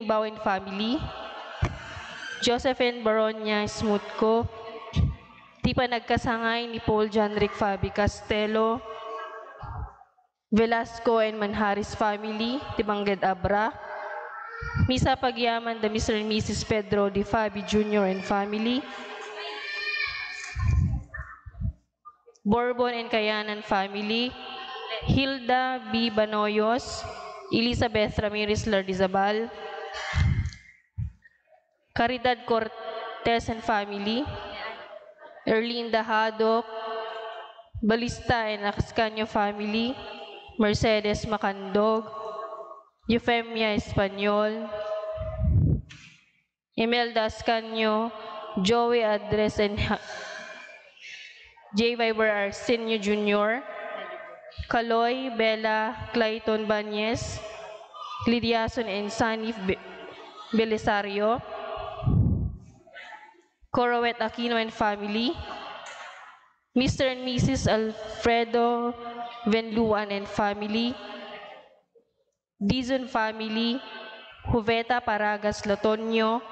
Bowen family, Josephine Baronia Smutko, di pa nagkasangay ni Paul John Rick Fabi Castelo, Velasco and Manharis family, Tibangged Abra, Misa Pagyaman the Mr. and Mrs. Pedro Di Fabi Jr. and family, Bourbon and Kayanan family, Hilda B. Banoyos, Elizabeth Ramirez Lardizabal, Caridad Cortez and family, Erlinda Haddock, Balista and Ascanio family, Mercedes Macandog, Eufemia Espanyol, Imelda Ascanio, Joey Adres and J. Viber Arsenio Jr., Kaloy, Bella, Clayton Banyes, Lidiason and Sanif Belisario, Corowet Aquino and family, Mr. and Mrs. Alfredo Venluan and family, Dizon family, Juveta Paragas Latonio,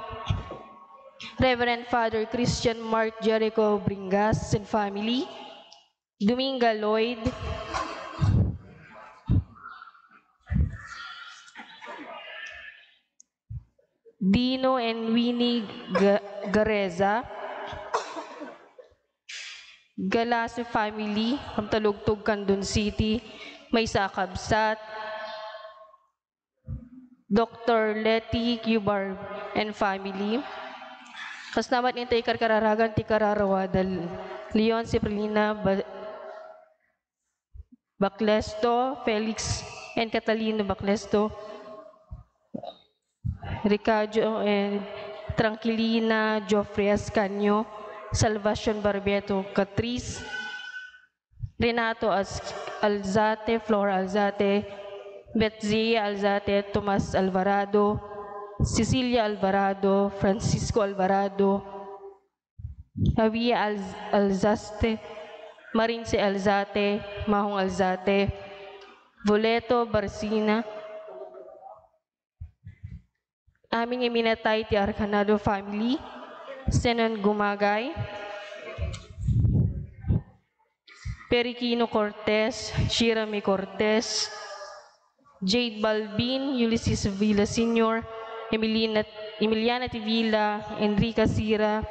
Reverend Father Christian Mark Jericho Bringas and family, Dominga Lloyd, Dino and Winnie Ga- Gareza, Galase family from Talugtog, Candon City, Maysa Kabsat, Dr. Letty Cubar and family. Kas naman intay karkararagan ti kararawa dal Leon Ciprina ba Baclesto, Felix and Catalino Baclesto, Ricardo and Tranquilina Joffrey Ascanio, Salvacion Barbeto Catrice, Renato Alzate, Flora Alzate, Betzia Alzate, Tomas Alvarado, Cecilia Alvarado, Francisco Alvarado, Javier Alz- Alzaste, Marince Alzate, Mahong Alzate, Boleto Barcina, aming iminatay ti Arcanado family, Senon Gumagay, Periquino Cortez, Shirami Cortez, Jade Balbin, Ulysses Villa Sr., Emiliana, Emiliana Tivilla, Enrica Sira,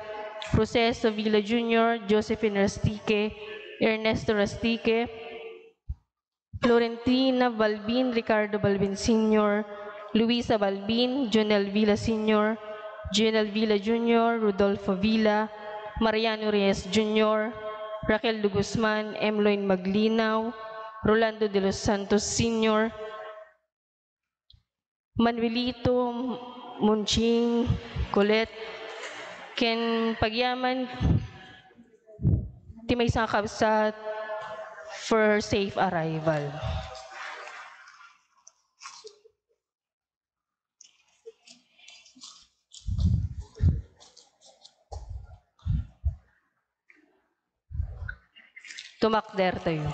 Proceso Villa Jr., Josephine Rastique, Ernesto Rastique, Florentina Balbin, Ricardo Balbin Sr., Luisa Balbin, Jonel Villa Sr., Jonel Villa Jr., Rodolfo Villa, Mariano Reyes Jr., Raquel de Guzman, Emloyn Maglinaw, Rolando de los Santos Sr., Manuelito Munching, Colette, Ken Pagyaman, Timay Sakabsat, for safe arrival. Tumakder tayo.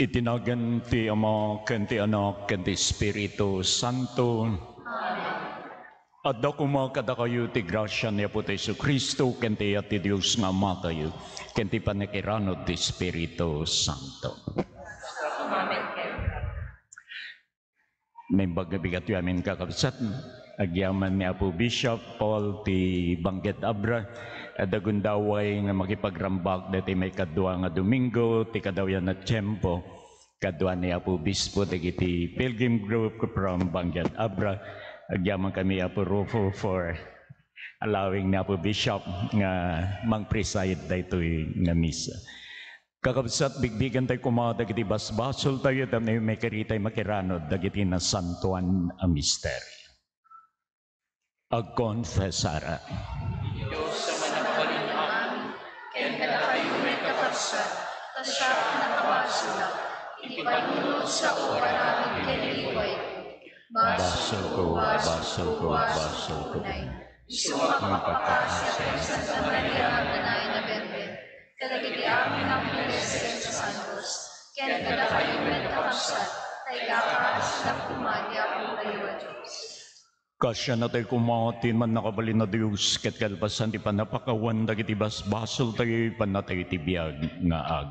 Itinagan ti Ama, ken ti Anak, ken ti Espiritu Santo. At dako mo kada kayo ti grasya ni Apo ti Jesu Kristo, ken ti at ti Diyos nga Ama kayo, ken ti panakiranod ti Espiritu Santo. May bagabigat yu amin kakabsat, agyaman ni Apo Bishop Paul ti Banggit Abra, adagundaway nga makipagrambak dati may kadwa nga Domingo, ti kadawyan na Tiyempo, kadwa ni Apo Bispo, ti Pilgrim Group from Banggit Abra, agyaman kami Apo Rufo for allowing ni Apo Bishop nga mang-preside dito nga misa. Kakabsat, bigbigan tayo kumada dagiti basbasol tayo, dami may karitay makiranod, dagiti na santuan a misteri. Agkonfesara. Basol ko, basol ko, basol ko. Ang pagkakasya sa Kadagiti amin ang pinesen sa santos, ken kada kayo kapsat, tay kakas na kumadya ang kayo a Diyos. Kasya na tayo kumatin man nakabalin na Diyos, ket kalpasan ti panapakawan dagiti basbasol tayo panatay ti biyag nga ag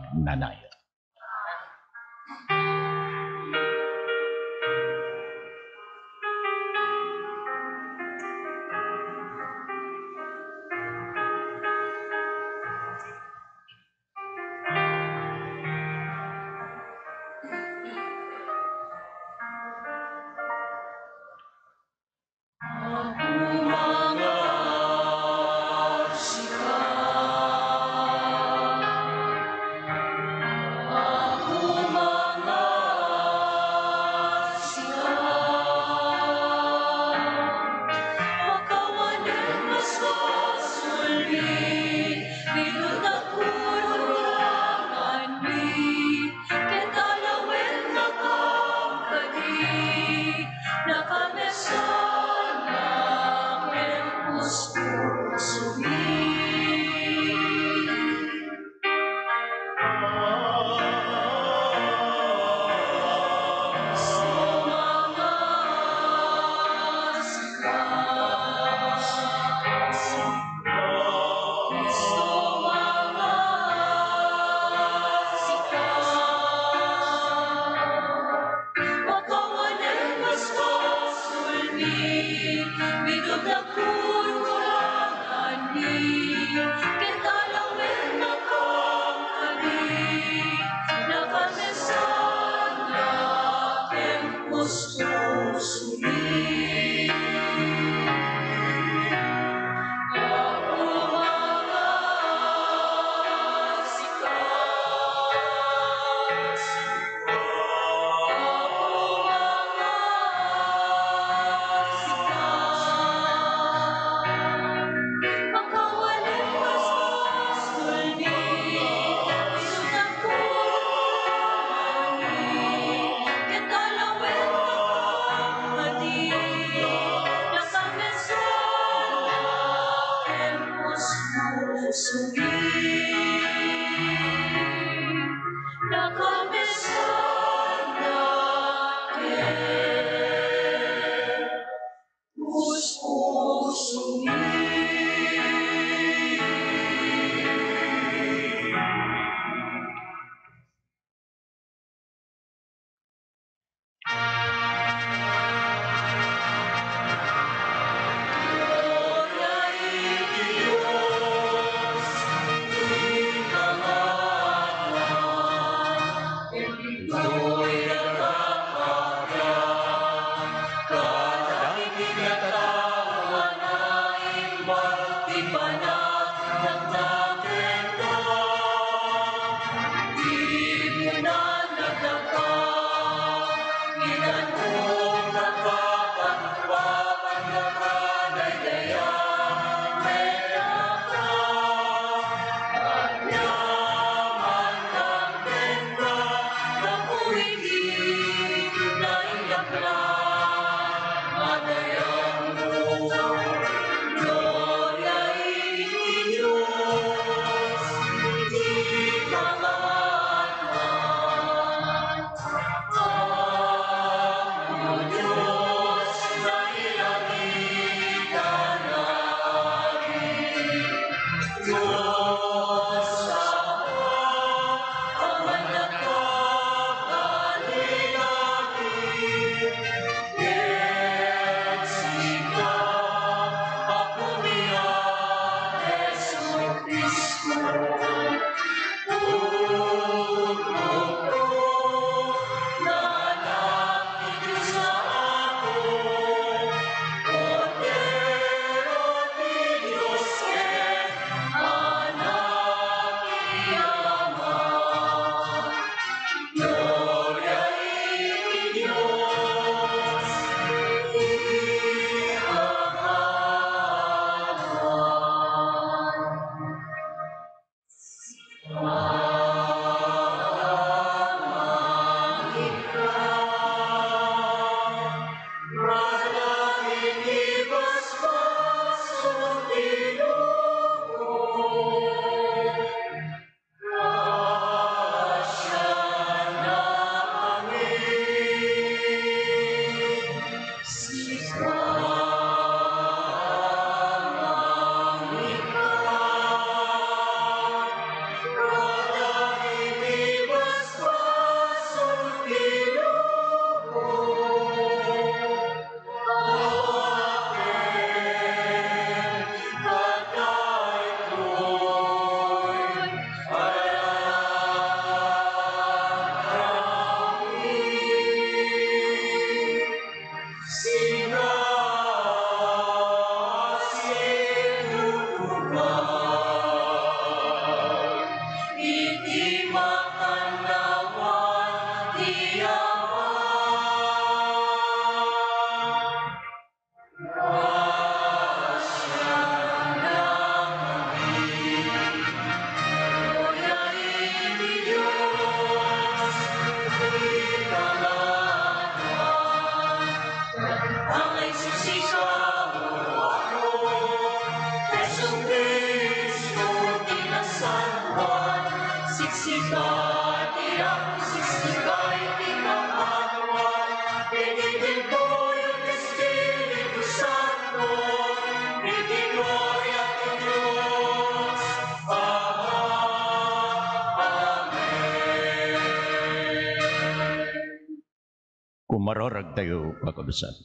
tayo, pakabasan.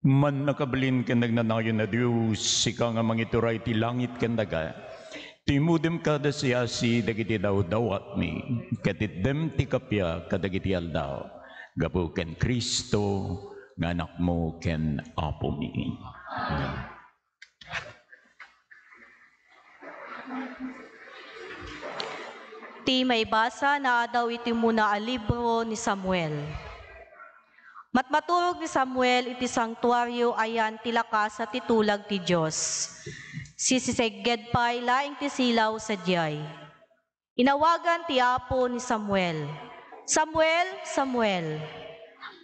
Man nakabalin ka nagnanayon na Diyos, sika nga mangituray ti langit kandaga, timudem kada siya si dagiti daw dawat mi, katitdem ti kapya kadagiti aldaw, gapu ken Kristo, nga anak mo ken apo mi. Ti may basa na daw iti muna a libro ni Samuel. Matmaturog ni Samuel iti sanktuaryo ayan tilaka sa titulag ti Diyos. Sisisegged pa'y laing ti silaw sa diyay. Inawagan ti apo ni Samuel. Samuel, Samuel.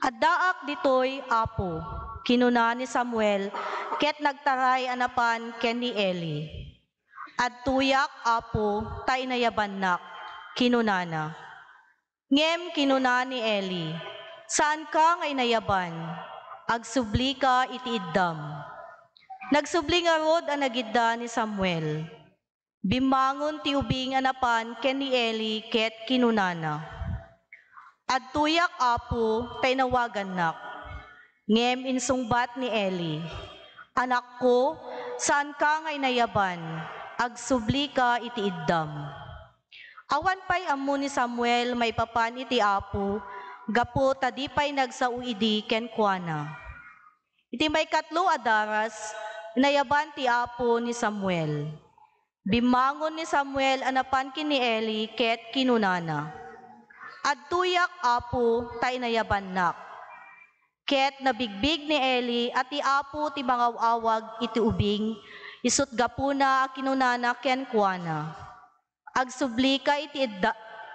Addaak ditoy apo. Kinuna ni Samuel, ket nagtaray anapan ken ni Eli. At apo, tay nayabanak, kinunana. Ngem kinuna ni Eli, saan ka ngay nayaban? Agsubli ka iti iddam. Nagsubli nga rod ang nagidda ni Samuel. Bimangon ti ubing anapan ken ni Eli ket kinunana. At tuyak apo, tay nawagan nak. Ngem insungbat ni Eli, Anak ko, saan ka ngay nayaban? Agsubli ka iti iddam. Awan pa'y amo ni Samuel may papan iti apo, gapo tadi pa'y nagsauidi ken kuana. Iti may katlo adaras, nayaban ti apo ni Samuel. Bimangon ni Samuel anapan kini Eli ket kinunana. At tuyak apo tay nayaban nak. Ket nabigbig ni Eli at ti apo ti mga awag iti ubing, isut gapuna kinunana ken kuana. Agsubli ka iti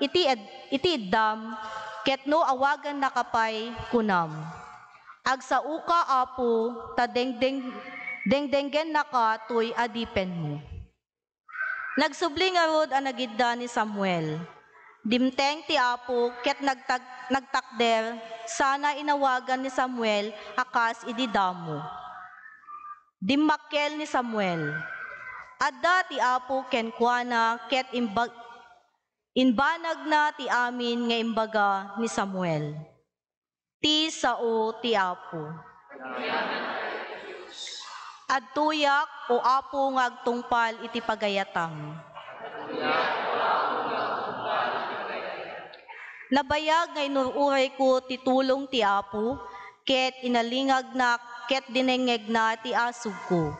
iti, ed, iti iddam, ket no awagan nakapay kunam. Agsauka apo, ta dengdeng, dengdenggen naka tuy adipen mo. Nagsubli nga rod ang nagidda ni Samuel. Dimteng ti apo, ket nagtag, nagtakder, sana inawagan ni Samuel akas ididamo. Dimmakkel ni Samuel. Adda ti apo ken kuana ket imbag, inbanag na ti amin nga imbaga ni Samuel. Ti sao ti apo. At tuyak o apo nga agtungpal iti pagayatam. Nabayag nga inururay ko ti tulong ti apo, ket inalingag na ket dinengeg na ti asug ko.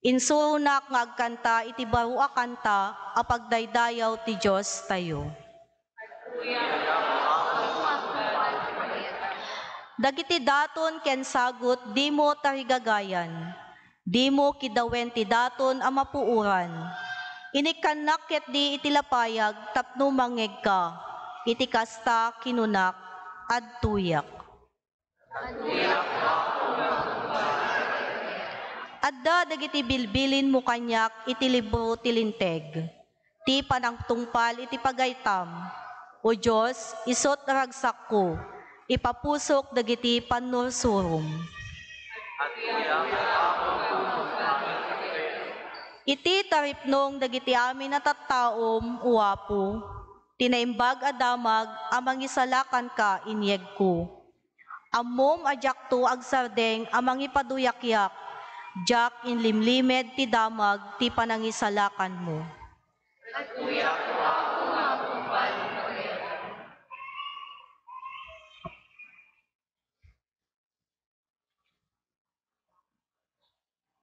Insurunak nga agkanta iti baro a kanta a pagdaydayaw ti Dios tayo. Dagiti daton ken sagot di mo tarigagayan. Di mo kidawen ti daton a mapuuran. Inikanak di itilapayag tapno mangeg ka. Iti kasta kinunak ad tuyak. Adda dagiti bilbilin mo kanyak iti libro ti linteg. Ti panangtungpal iti pagaytam. O Diyos, isot ragsak ko, ipapusok dagiti panursurum. Iti taripnong dagiti amin na tattaom uwapo, tinaimbag adamag amang isalakan ka inyeg ko. Amom ajakto agsardeng amang ipaduyakyak, jak inlimlimed ti damag ti panangisalakan mo.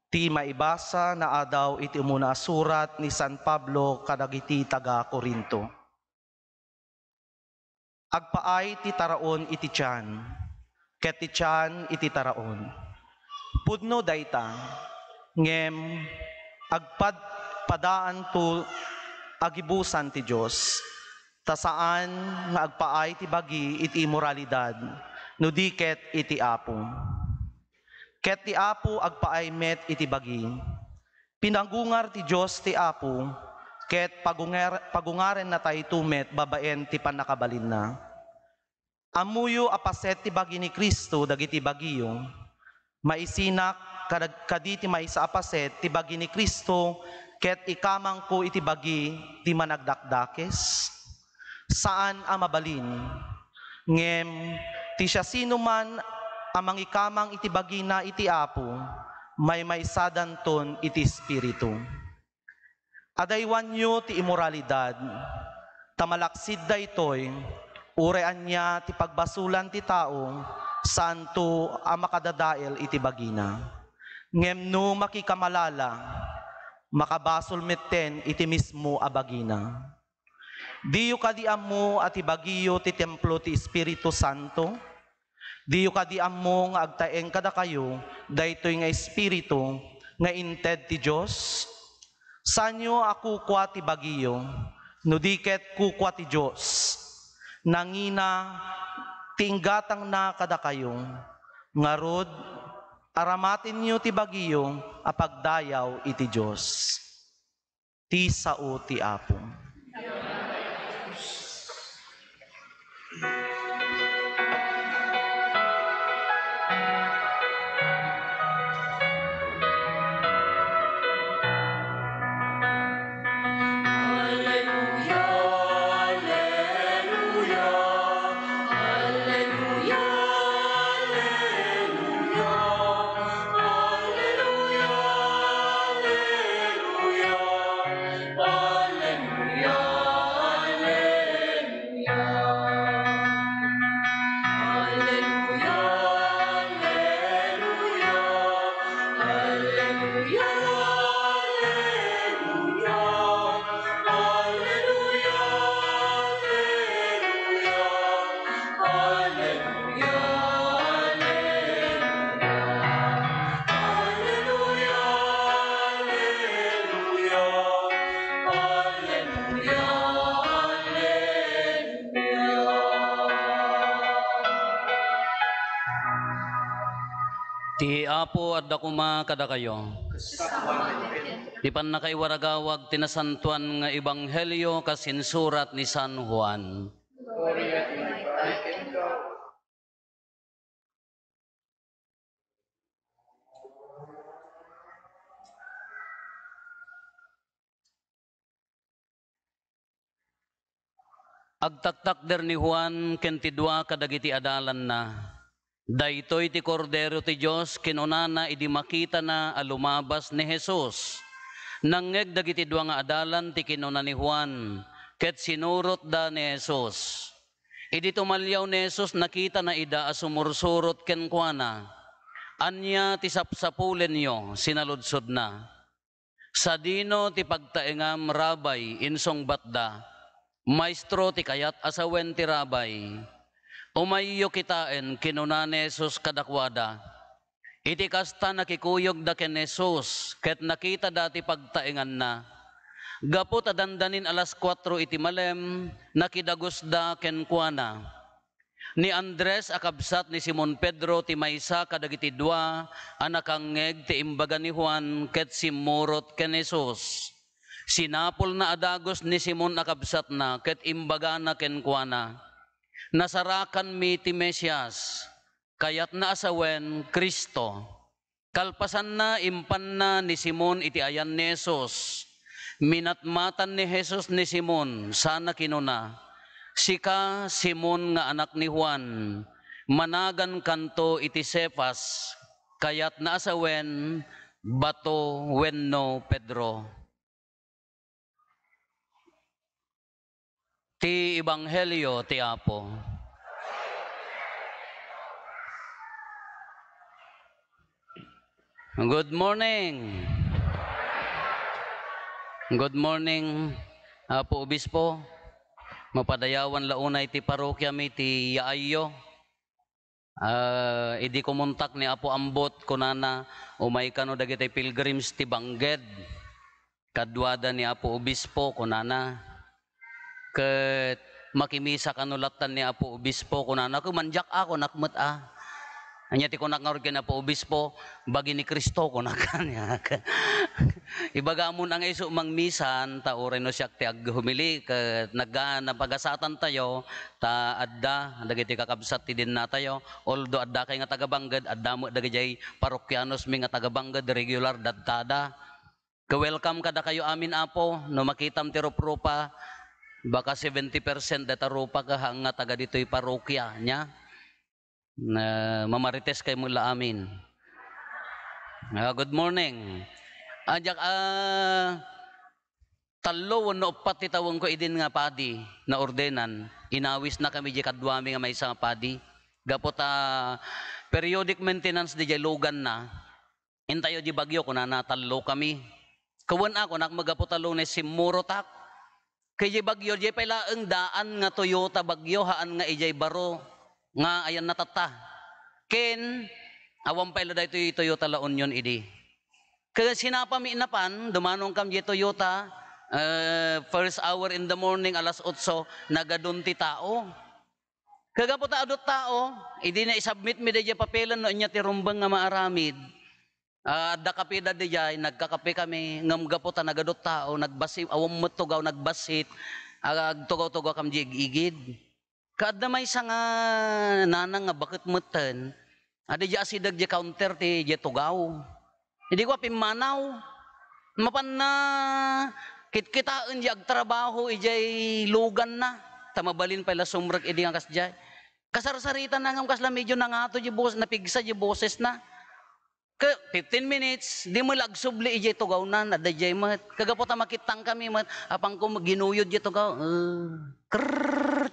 Ti maibasa na adaw iti umuna surat ni San Pablo kadagiti taga Korinto. Agpaay ti taraon iti tiyan, ket ti tiyan iti taraon. Pudno dayta, ngem agpad padaan to agibusan ti Dios. Ta saan nga agpaay ti bagi iti immoralidad, no di ket iti apo. Ket ti Apo agpaay met iti bagi. Pinanggungar ti Dios ti Apo, ket pagungar, pagungaren na tayo tumet babaen ti panakabalin na. Amuyo apaset ti bagi ni Kristo dagiti bagiyo. Maisinak kaditi maisa apaset ti bagi ni Kristo ket ikamang ko iti bagi ti managdakdakes. Saan ang mabalin? Ngem ti siya sino man amang ikamang iti bagina iti apo, may may sadanton iti espiritu. Adaywan nyo ti immoralidad, tamalaksid da itoy, urean niya ti pagbasulan ti tao, santo ang makadadael iti bagina. Ngem no makikamalala, makabasol metten iti mismo a bagina. Diyo kadiam mo at ibagiyo ti templo ti Espiritu Santo, Diyo kadi ammo nga agtaeng kada kayo, daytoy nga espiritu, nga inted ti Diyos. Sanyo ako kwa ti bagiyo, no diket kukwa ti Diyos. Nangina, tinggatang na kada kayo, ngarod, aramatin niyo ti bagiyo, apagdayaw iti Diyos. Ti sao ti apo. Apo at dakuma kada kayo. Di pan na kay waragawag tinasantuan nga ebanghelyo kasinsurat ni San Juan. Agtaktak der ni Juan ken ti dua kadagiti adalan na. Daytoy ti kordero ti Diyos, kinunana idi makita na alumabas ni Jesus. Nangeg dagiti dua nga adalan ti kinuna ni Juan, ket sinurot da ni Jesus. Idi tumalyaw ni Jesus, nakita na ida asumursurot ken kuana. Anya ti sapsapulen nyo, sinaludsod na. Sa dino ti pagtaengam rabay insong batda, maestro ti kayat asawen ti rabay, umayo kitaen kinuna ni Jesus kadakwada, iti kasta nakikuyog da ken Jesus, ket nakita dati pagtaengan na, Gapo ta dandanin alas 4 iti malem, nakidagos da ken kuana. Ni Andres akabsat ni Simon Pedro ti maysa kadagiti dua anak angeg ti imbaga ni Juan ket simurot ken Jesus. Sinapol na adagos ni Simon akabsat na ket imbaga na ken kuana. Nasarakan mi ti Mesias kayat na asawen Kristo. Kalpasan na impan na ni Simon iti ayan ni Jesus. Minatmatan ni Jesus ni Simon, sana kinuna. Sika Simon nga anak ni Juan, managan kanto iti Cephas, kayat naasawen bato wenno Pedro. Ti Ebanghelyo ti Apo. Good morning. Good morning, Apo Obispo. Mapadayawan launay ti parokya mi ti Yaayo. Ah, idi kumontak ni Apo Ambot kunana umay kano dagiti pilgrims ti Bangged. Kadwada ni Apo Obispo kunana. Ket makimisa kanulatan ni Apo Obispo kunana ko manjak ako nakmet ah. Anya ti kunak nga ken Apo Obispo bagi ni Kristo kunak kanya. Ibaga mo ang iso mang misan, ta oray no siya ti humili, ka nagga napagasatan tayo, ta adda, dagiti kakabsat ti din na tayo, although adda kay nga tagabanggad, adda mo dagiti parokyanos mi nga tagabanggad, regular dadtada. Ka-welcome kada kayo amin apo, no makitam ti rupa, baka 70% data rupa ka hang nga taga dito'y parokya nya. Na mamarites kay mula amin. Ah, good morning. Ajak ah talo no upat tawong ko idin nga padi na ordenan. Inawis na kami di kadwami nga may isang padi. Gapot ah, periodic maintenance di jay lugan na. Intayo di bagyo kuna na talo kami. Kawan ako nak magapotalo ni simurotak. Kay di bagyo di pala ang daan nga Toyota bagyo haan nga ijay baro nga ayan natata. Ken awam pa ilo daytoy Toyota La Union idi. Kaya sinapa mi inapan, dumanong kam di Toyota, uh, first hour in the morning, alas 8, nagadun ti tao. Kaga po ta adot tao, idi na isubmit mi dayjay papelan no inya ti rumbang nga maaramid. Uh, da kapida dayjay, nagkakape kami, ngam gapo ta nagadot tao, nagbasi, awam mo tugaw, nagbasit, ag tugaw-tugaw kam igid. Kada may sa nga nanang nga bakit mutan, ada di asidag di counter ti di tugaw. Hindi ko pimanaw. Mapan na kitkitaan di agtrabaho ijay lugan na. Tamabalin pala sumrag idi ang kasjay. Kasarsaritan na ngam kasla medyo na nga to di boses, napigsa di boses na. Ka 15 minutes, di mo lagsubli ijay tugaw na, nadajay mat. Kagapota makitang kami mat, apang ko ginuyod di tugaw. Uh, krrrr.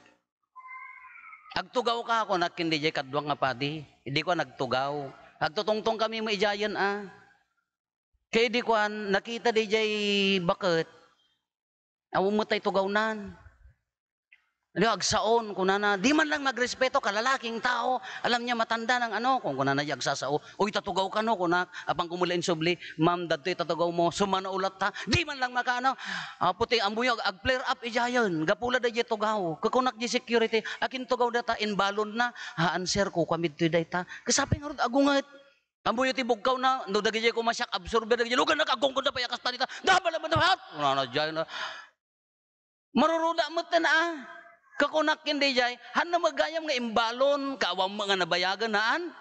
Agtugaw ka ako, nakindi jay kadwang nga padi. Hindi ko nagtugaw. Agtutungtong kami mo ijayan ah. Kaya di ko nakita di jay bakit. Awang mo tayo. Ano, agsaon, kung na, di man lang magrespeto, kalalaking tao, alam niya matanda ng ano, kung kuna na agsasao, uy, tatugaw ka no, kuna, apang kumulain subli, ma'am, dato'y tatugaw mo, sumana ulat ta, di man lang makano, ah, puti, ambuyog, ag flare up, ijayon, gapula da jay tugaw, kakunak di security, akin tugaw data, in balon na, ha, answer ko, kamit to data, kasapin nga rin, agungat, Amboy ti bugkaw na, no dagiti ko masyak absorber dagiti lugan nakagong ko na payakas panita. Dabala man hat. Wala na jay na. Maruruda mo na ah. Kakunak hindi jay. Han na magayam nga imbalon kawam mga nabayagan naan.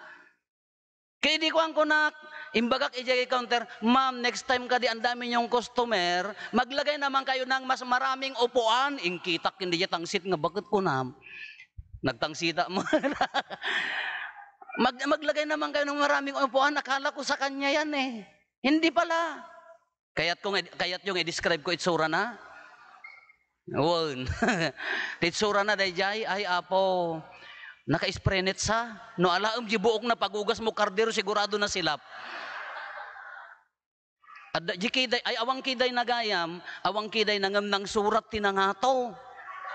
Kaya di ko ang kunak, imbagak ijay counter, ma'am, next time ka di ang dami niyong customer, maglagay naman kayo ng mas maraming upuan, ingkitak hindi jay tangsit nga bakit ko na. Nagtangsita mo. Mag, maglagay naman kayo ng maraming upuan. Akala ko sa kanya yan eh. Hindi pala. Kaya't, kung, kaya't yung i-describe ko itsura na. Won. Titsura na dayjay ay apo. Naka-sprenet sa. No alaam di buok na pagugas mo kardero sigurado na silap. At di kiday, ay awang kiday nagayam, awang kiday nangam ng surat tinangato.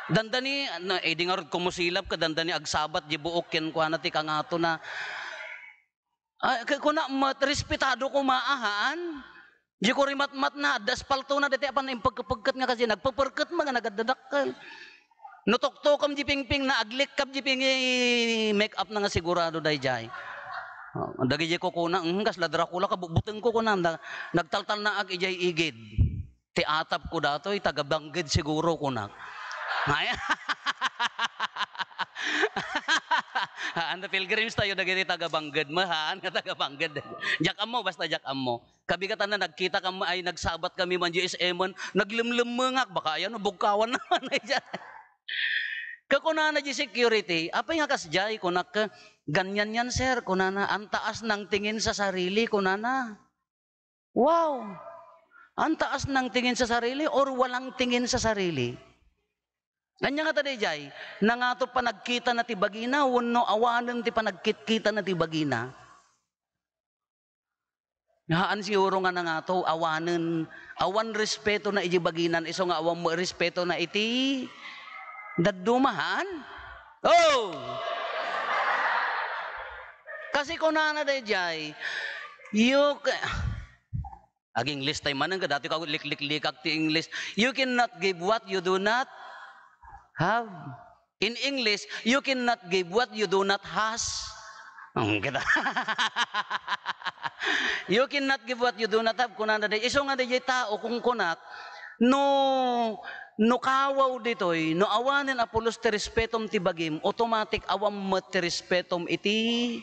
Dandani, na, eh di nga rin kumusilap ka, dandani agsabat, di buok yan kwa na ti kangato na. Ay, kaya ko na, mat, respetado ko maahaan. Di ko rimat-mat na, daspalto na dati apan yung pagkapagkat nga kasi, nagpaparkat mga nagadadakal. Nutok-tokam di ping-ping na aglik kap di ping eh, make up na nga sigurado day jay. Oh, dagi jay ko kuna, ngkas la Dracula ka buteng ko kuna na, nagtaltal na ag ijay igid. Ti atap ko datoy taga banggid siguro kuna. Ay. Anda pilgrims tayo dagiti taga banggid mahaan nga taga banggid. Jak mo basta jak mo. Kabigatan na nagkita kami ay nagsabat kami man GSM naglimlimengak baka ayan bugkawan naman ay dyan. Kakuna na di security, apa nga kasjay kunak ganyan yan sir, kunana, ang taas ng tingin sa sarili, kunana. Wow! Ang taas ng tingin sa sarili or walang tingin sa sarili. Ganyan nga taday jay, nangato pa nagkita na ti bagina, wano awanan ti pa nagkit-kita na ti bagina. Haan siguro nga nangato, awanan, awan respeto na iji baginan, iso nga awan mo respeto na iti Dadumahan? Oh! Kasi kung na day jay, you ca- Ag English tayo man nga dati ka lik-lik-likak ti English. You cannot give what you do not have. In English, you cannot give what you do not has. Ang kita. you cannot give what you do not have. Kunana day, iso nga day tao kung kunak, no no kawaw ditoy, no awanen apulos ti respetom ti bagim, automatic awam ti respetom iti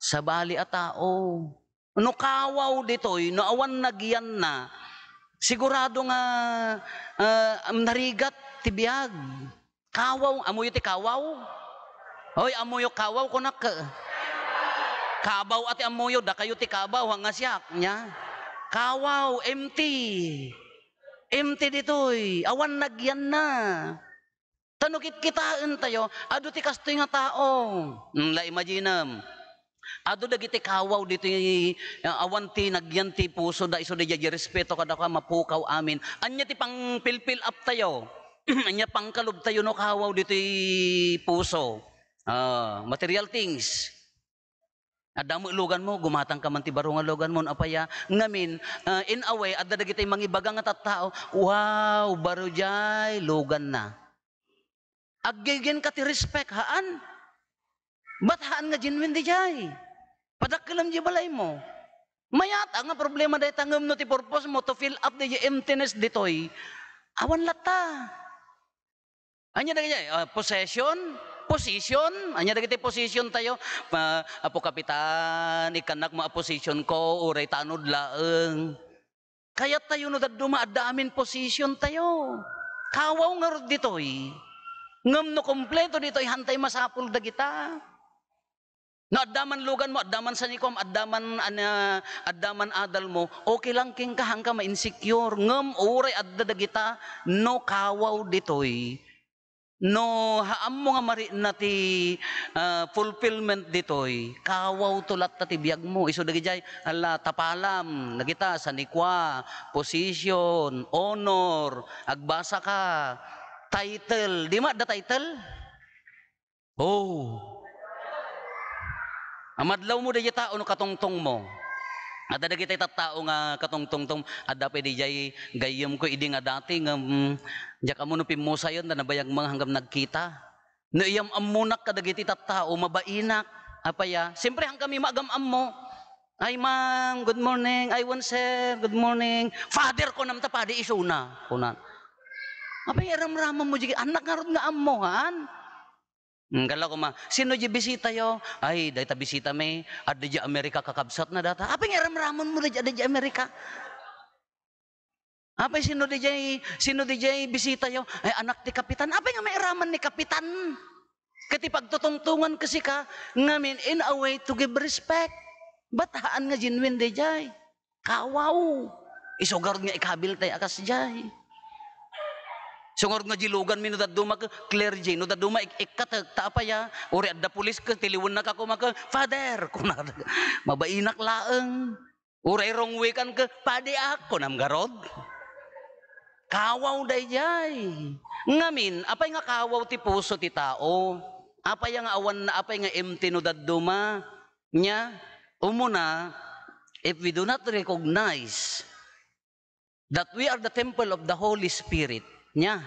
sa bali a tao. No kawaw ditoy, no awan nagyan na, sigurado nga uh, narigat ti biag. Kawaw, amuyo ti kawaw? Hoy, amuyo kawaw kunak ka. Kabaw ati amuyo, da kayo ti kabaw, nga siyak niya. Kawaw, empty. Empty ditoy, awan nagyan na. Tanukit kitaan tayo, ado ti kastoy nga tao. Mm, la imaginam. Ado dagiti kawaw dito uh, awan ti nagyan ti puso da iso da respeto kada ka mapukaw amin. Anya ti pang pilpil up tayo. Anya pang kalob tayo no kawaw dito puso. Ah, material things. Adamo lugan mo, gumatang ka man ti baro nga lugan mo, apaya, ngamin, uh, in a way, adda dagiti mangibaga nga tattao, wow, baro jay, lugan na. Aggigin ka ti respect, haan? Ba't haan nga genuine di jay? Padakalam di balay mo. Mayata nga problema dahi tangam no ti purpose mo to fill up the emptiness ditoy. Awan lata. Anya dagiti uh, possession, position, anya dagiti position tayo. Pa, apo kapitan, ikanak mo a position ko, uray tanod laeng. Kaya tayo no daduma adamin position tayo. Kawaw nga ditoy. Ngam no kompleto ditoy hantay masapul dagita. No addaman lugan mo, addaman sa nikom, addaman ana, addaman adal mo, okay lang king ka ma-insecure. Ngam uray adda dagita, no kawaw ditoy. No haam mo nga mari na ti uh, fulfillment ditoy. Kawaw tulat ta ti biyag mo. Iso dagi jay ala tapalam nagita sa nikwa, position, honor, agbasa ka, title. Di ma da title? Oh. Amadlaw mo da tao no katongtong mo. At ada kita tao nga katongtong-tong ada pwede jay gayam ko idi nga dati nga um, Diyak amo no pimusa yon na nabayag mga hanggang nagkita. No iyam amunak kadagiti tao mabainak. Apaya, siyempre hang kami magamam mo. Ay ma'am, good morning. Ay one sir, good morning. Father ko nam tapadi isuna. Kunan. Apay ram-ramam mo jigi anak nga nga ammo han. Hmm, kala ko ma, sino di bisita yo? Ay, dahi ta bisita may, adda di Amerika kakabsat na data. Apay nga ram-ramon mo di adda di Amerika. Apay sino di jay, sino di jay bisita yo? Ay anak ti kapitan. Apay nga may raman ni kapitan. Kati pagtutungtungan kasi ka, ngamin in a way to give respect. Bataan nga genuine day jay. Kawaw. Isugar nga ikabil tayo akas jay. Sungor nga jilugan mi no daduma ka clergy no daduma ik ikat taapaya ori adda pulis ka tiliwan na ka ko maka father! Kuna mabainak laeng. Uri wrong way kan ka padi ako nam garod. Kawaw day jay ngamin apay nga kawaw ti puso ti tao. Apay nga awan na apay nga empty no daduma nya umuna if we do not recognize that we are the temple of the Holy Spirit nya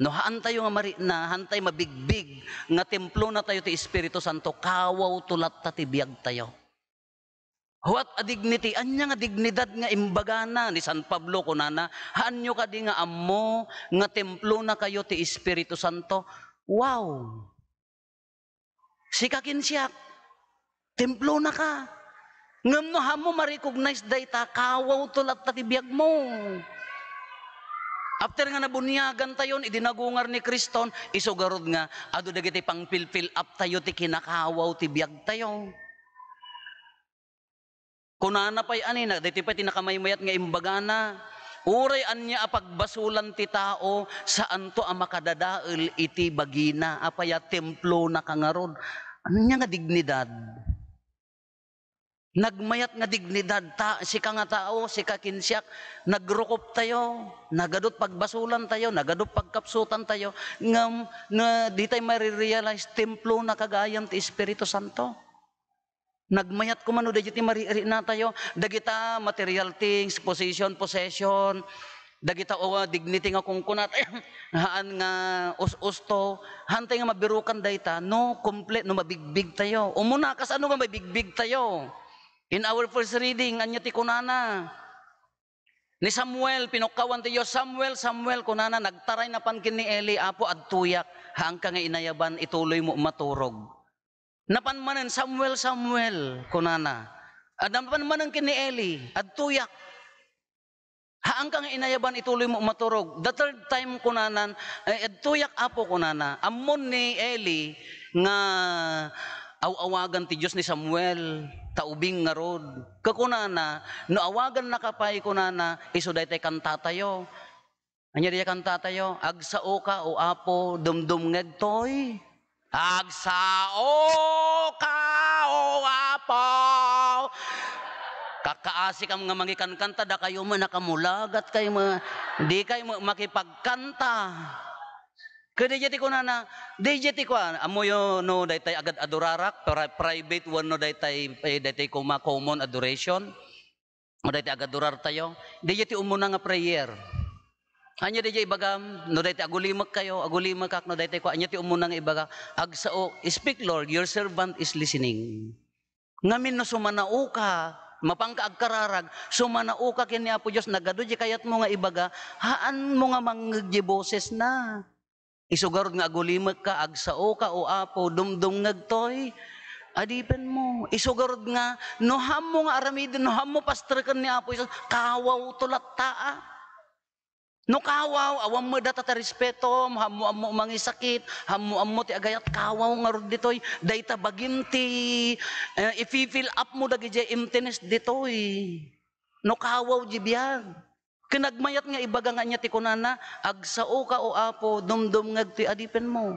no haan tayo nga mari na hantay mabigbig nga templo na tayo ti Espiritu Santo kawaw tulat ta ti biag tayo What a dignity, anya nga dignidad nga imbagana ni San Pablo kunana, hanyo ka di nga ammo nga templo na kayo ti Espiritu Santo. Wow! Sikakin siya, templo na ka. Ngam no hamo ma-recognize dayta, kawaw tulat ta ti biag mo. After nga nabunyagan tayo, idinagungar ni Kriston, isugarod nga, ado dagiti pang fill up tayo, ti kinakawaw, ti biag tayo. Kunana pa'y anina, dati pa tinakamaymayat nga imbagana, uray anya apagbasulan ti tao, saan to ang makadadael iti bagina, apaya templo na kangarod. Ano nga dignidad? Nagmayat nga dignidad, ta, si ka nga tao, si ka kinsyak, nagrukop tayo, nagadot pagbasulan tayo, nagadot pagkapsutan tayo, ngam, na di tayo marirealize, templo na kagayan ti Espiritu Santo. Nagmayat ko man o dagiti mariri na tayo, dagita material things, position, possession, dagita o uh, dignity nga kung kunat, haan nga us-usto, hantay nga mabirukan dayta, no, complete, no, mabigbig tayo. Umuna, kas ano nga mabigbig tayo? In our first reading, anya ti kunana, ni Samuel, pinukawan tayo, Samuel, Samuel, kunana, nagtaray na pankin ni Eli, apo at tuyak, haang nga inayaban, ituloy mo maturog. Napanmanan Samuel, Samuel, kunana. At napanmanan kini Eli, at tuyak. Haang kang inayaban ituloy mo maturog. The third time kunanan, eh, tuyak apo kunana. Amon ni Eli nga awawagan ti Diyos ni Samuel, taubing nga rod. Kakunana, no awagan na kapay kunana, iso tay kanta tayo. Anya diya kanta tayo, agsao ka o apo, dumdum ngegtoy. Agsao ka o apaw. Kakaasi ka mga mangikan kanta, da kayo man nakamulagat kayo mga, di kayo ma- makipagkanta. Kada jeti ko na na, di jeti ko amo yo no daytay agad adorarak, para private one no daytay eh, daytay kuma common adoration. O daytay agad adorar tayo. Di jeti umuna nga prayer. Anya di ibagam, no dayta agulimak kayo, agulimak kak, no dayta ko, anya ti umunang ibaga, agsao, speak Lord, your servant is listening. Ngamin no sumanao ka, mapangka agkararag, sumanao kini Apo Diyos, nagado di kayat mo nga ibaga, haan mo nga manggagye boses na. Isugarod nga agulimak ka, agsao ka, o Apo, dumdum ngagtoy, adipen mo. Isugarod nga, noham mo nga aramidin, noham mo pastrikan ni Apo Diyos, kawaw tulat taa. No kawaw, awam mo data ta respeto, hamo amo mangi sakit, hamo amo ti agayat kawaw nga rod ditoy, dayta bagim ti uh, if fill up mo dagi emptiness ditoy. No kawaw di biyag. Kinagmayat nga ibaga nga niya ti kunana, agsao ka o apo, dumdum ngag ti adipen mo.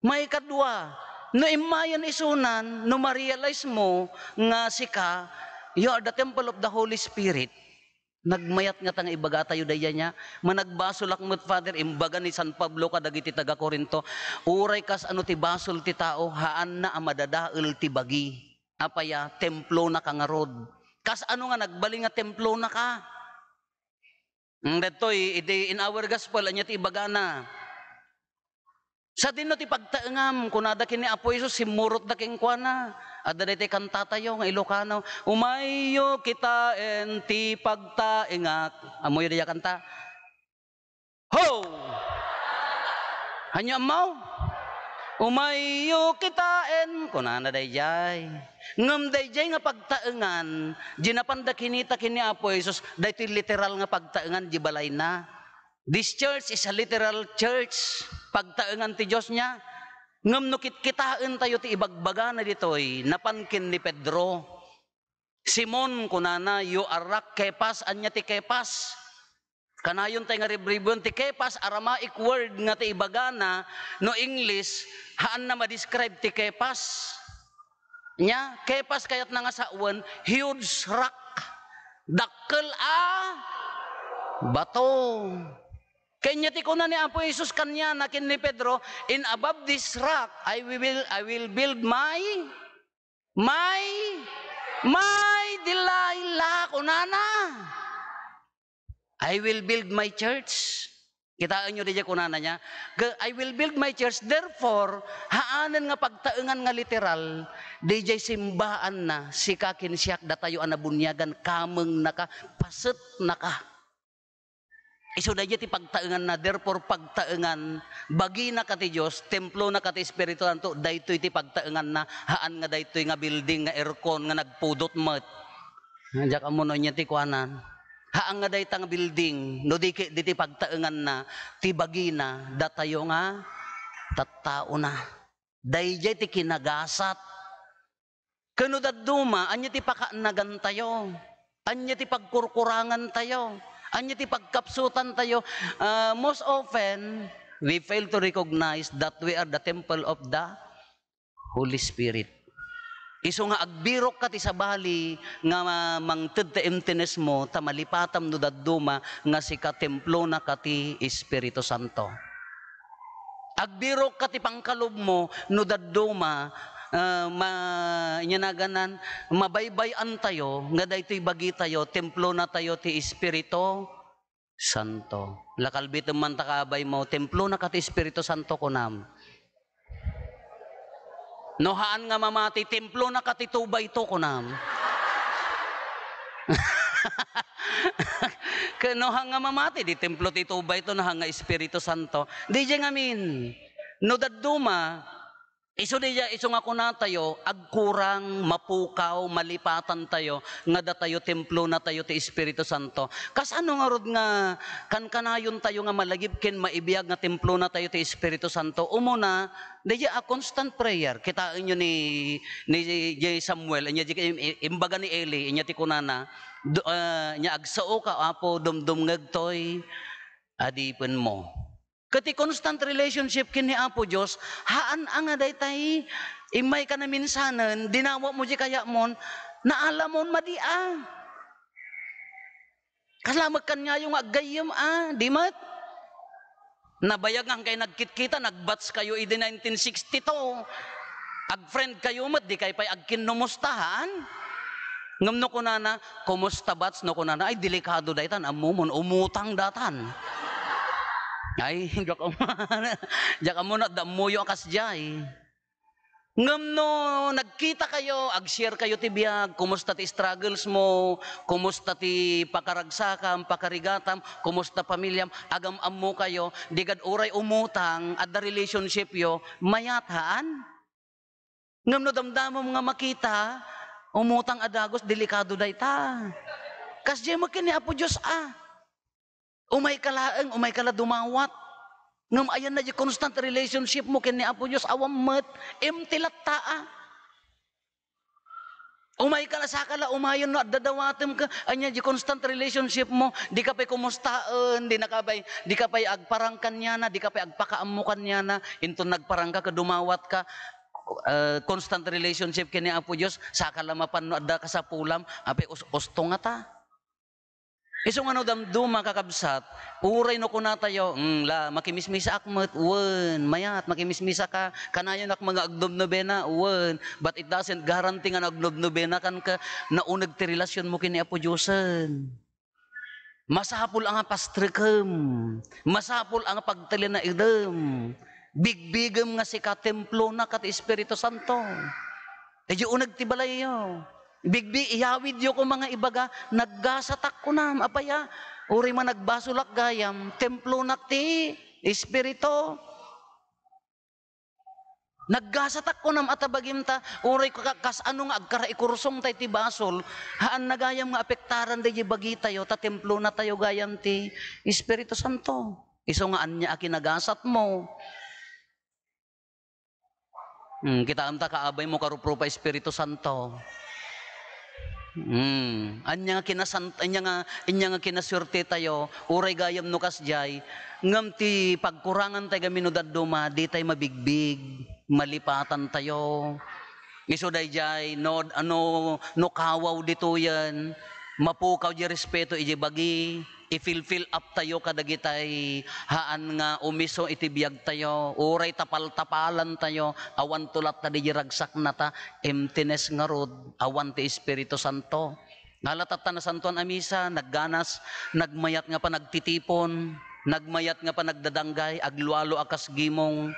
May kadwa, no imayan isunan, no ma-realize mo nga sika, you are the temple of the Holy Spirit, Nagmayat nga tanga ibaga tayo daya niya. Managbasolak mo't Father, imbaga ni San Pablo kadagiti taga Korinto. Uray kas ano ti basol ti tao, haan na amadadael ti bagi. Apaya, templo na kangarod. Kas ano nga nagbaling nga templo na ka. Mm, Detoy, iti in our gospel, anya ti ibaga na. Sa din no ti pagtaengam, kunada kini Apo Isus, simurot da king kuana. Ada dayta kanta tayo nga Ilocano. Umayo kita en ti pagtaengak. Amoy diya kanta. Ho! Hanya mau? Umayo kita en kunana dayjay. Ngam dayjay nga pagtaengan, jinapanda kinita kini Apo Isus, dayti literal nga pagtaengan di balay na. This church is a literal church. Pagtaengan ti Diyos niya. Ngam no kit kitaan tayo ti ibagbaga na ditoy, napankin ni Pedro. Simon kunana, you are kepas, anya ti kepas. Kanayon tayo nga ribribon, ti kepas, Aramaic word nga ti ibagana, no English, haan na ma-describe ti kepas. Nya, kepas kayat na nga sa uwan, huge rock. Dakkel a bato. Kanya ti kuna ni Apo Jesus kanya nakin ni Pedro, in above this rock I will I will build my my my dilayla kunana. I will build my church. Kitaan nyo diya kunana niya. I will build my church. Therefore, haanan nga pagtaengan nga literal, DJ simbaan na, si kakin siyak datayo anabunyagan, kameng naka, paset naka. Iso na ti pagtaengan na, therefore pagtaengan, bagi na ka ti Diyos, templo na ka ti Espiritu Santo, daytoy ti pagtaengan na, haan nga daytoy nga building, nga aircon, nga nagpudot mat. Diyak mo no niya ti kuanan. Haan nga dayta nga building, no di, ki- di ti pagtaengan na, ti bagi na, datayo nga, tattao na. Dayjay ti kinagasat. Kano duma, anya ti pakaanagan tayo. Anya ti pagkurkurangan tayo. Anya ti pagkapsutan tayo. Uh, most often, we fail to recognize that we are the temple of the Holy Spirit. Iso nga agbirok ka ti sa bali nga ma- mangted ta emptiness mo ta malipatam no dadduma nga si ka templo na ka ti Espiritu Santo. Agbirok ka ti pangkalob mo no dadduma uh, ma inyanaganan mabaybayan tayo nga daytoy bagi tayo templo na tayo ti Espiritu Santo. Lakalbit man takabay mo templo na ka ti Espiritu Santo kunam. Nohaan nga mamati, templo na katitubay to kunam. Kanoha nga mamati, di templo titubay to na nga Espiritu Santo. Di dyan ngamin, no daduma, iso di dyan, iso nga kuna tayo, agkurang, mapukaw, malipatan tayo, nga da tayo templo na tayo ti Espiritu Santo. Kas ano nga rod nga, kan kanayon tayo nga malagib ken maibiyag nga templo na tayo ti Espiritu Santo. Umuna, di dyan a constant prayer. Kitaan nyo ni, ni J. Samuel, inya imbaga ni Eli, inya ti kunana, do, ah, nya agsao ka apo dumdum ngagtoy adipon mo. Kati constant relationship kini Apo Dios, haan ang aday tay imay ka na minsanan, dinawa mo di kaya mon, naala mon madia. Kalamag kan nga yung agayam ah, di mat? Nabayag nga kay nagkitkita, nagbats kayo idi 1962. Ag-friend kayo mat, di kay pay agkinumustahan. Ngam no kunana, kumusta bats no kunana, ay delikado daytan, amumon, umutang datan. Ay, jak amana, jak amuna, damuyo akas jay. Ngam no, nagkita kayo, ag-share kayo ti biyag, kumusta ti struggles mo, kumusta ti pakaragsakam, pakarigatam, kumusta pamilyam, agam ammo kayo, digad uray umutang, at the relationship yo, mayathaan. Ngam no damdamom nga makita, umutang adagos, delikado day ta. Kas di mo kini apo Diyos ah. Umay kalaeng, umay kala dumawat. Ngam ayan na di constant relationship mo kini apo Diyos, awam met, imtilat taa. Umay ka sa kala, umayon na, dadawatem ka, anya di constant relationship mo, di ka pa'y kumustaan, di na ka pa'y, di ka pa'y agparangkan niya na, di ka pa'y agpakaamukan niya na, into nagparang ka, kadumawat ka, uh, constant relationship kini Apo Dios sa kalamapan no adda ka sa pulam. Ape us usto nga ta Iso nga no damduma kakabsat, uray no kuna tayo, mm, la, makimismisa akmat, wen, mayat, makimismisa ka, kanayon ak mga agnob nobena, wen, but it doesn't guarantee nga agnob nobena kan ka, naunag ti relasyon mo kini Apo Diyosen. Masapul ang pastrikam, masapul ang pagtali na idem, bigbigam nga si katemplo na kat Espiritu Santo. E di unag ti balay yo. Bigbi iyawid yo ko mga ibaga naggasatak ko nam apaya. Uri man nagbasulak gayam templo na ti Espiritu. Naggasatak ko nam atabagim ta, uray ko ka- kas ano agkara ikursong tay ti basol, haan nagayam nga apektaran day bagi tayo, ta templo na tayo gayam ti Espiritu Santo. Iso nga anya akin nagasat mo. Hmm, kita amta kaabay mo karupro pa Espiritu Santo. Hmm, anya nga kinasant anya nga anya nga kinaswerte tayo, uray gayam no kasjay, ngam ti pagkurangan tayo gamino daduma, di tayo mabigbig, malipatan tayo. Iso day jay, no, ano, no kawaw dito yan, mapukaw di respeto iji bagi, i-fill up tayo kadagitay. Haan nga umiso itibiyag tayo. Uray tapal-tapalan tayo. Awan tulat ta di na ta. Emptiness nga rod awan ti Espiritu Santo. Ngalatata na santuan amisa nagganas nagmayat nga pa nagtitipon nagmayat nga pa nagdadanggay aglualo akas gimong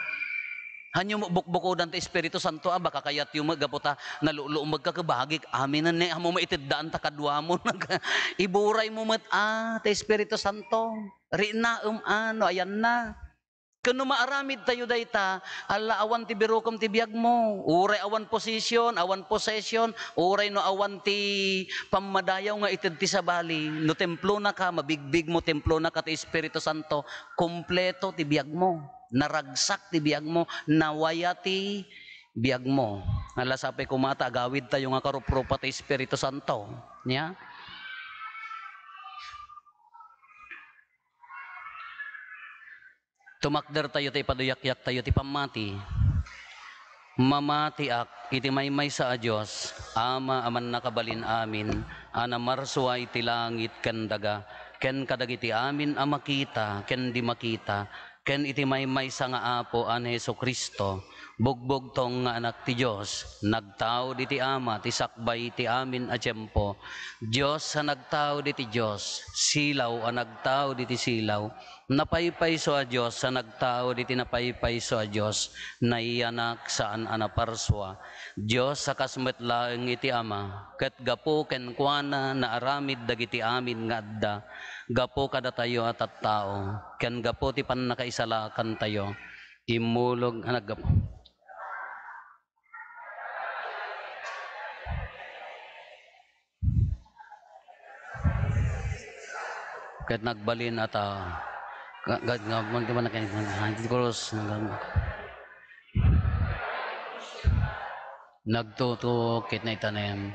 Hanyo mo bukbukodan ti Espiritu Santo ah, baka kayat yung magaputa naluluong magkakabahagi amin na amo maitiddaan ta kadwa mo. Iburay mo mat ah ti Espiritu Santo. Rina um ano ayan na. Kano maaramid tayo dayta, ala awan ti birukom ti biyag mo, uray awan posisyon, awan possession, uray no awan ti pamadayaw nga ited ti sabali, no templo na ka, mabigbig mo templo na ka ti Espiritu Santo, kompleto ti biyag mo, naragsak ti biyag mo, nawaya ti biyag mo. Ala sapay kumata, gawid tayo nga karupro pa ti Espiritu Santo. Nya? Tumakder tayo tayo paduyak-yak tayo ti pamati. Mamatiak iti maymay sa Diyos, ama aman nakabalin amin, ana marswa iti langit ken daga, ken kadagiti amin a makita, ken di makita, ken iti maymay sa nga apo an Heso Kristo, bugbog tong nga anak ti Diyos, nagtao di ama, ti sakbay ti amin a tiyempo, Diyos sa nagtao di ti Diyos, silaw a nagtao di silaw, napaypay so a Diyos sa nagtao di napaypay so a Diyos, naiyanak saan anaparswa, Diyos sa kasmet laeng iti ama, ket gapo ken kuana na aramid dagiti amin nga adda, gapo kada tayo at at tao, ken gapo ti pan nakaisalakan tayo, imulog anak Kahit nagbalin at uh, gad nga mo di ba na kay hanti cross nagtuto kit na itanem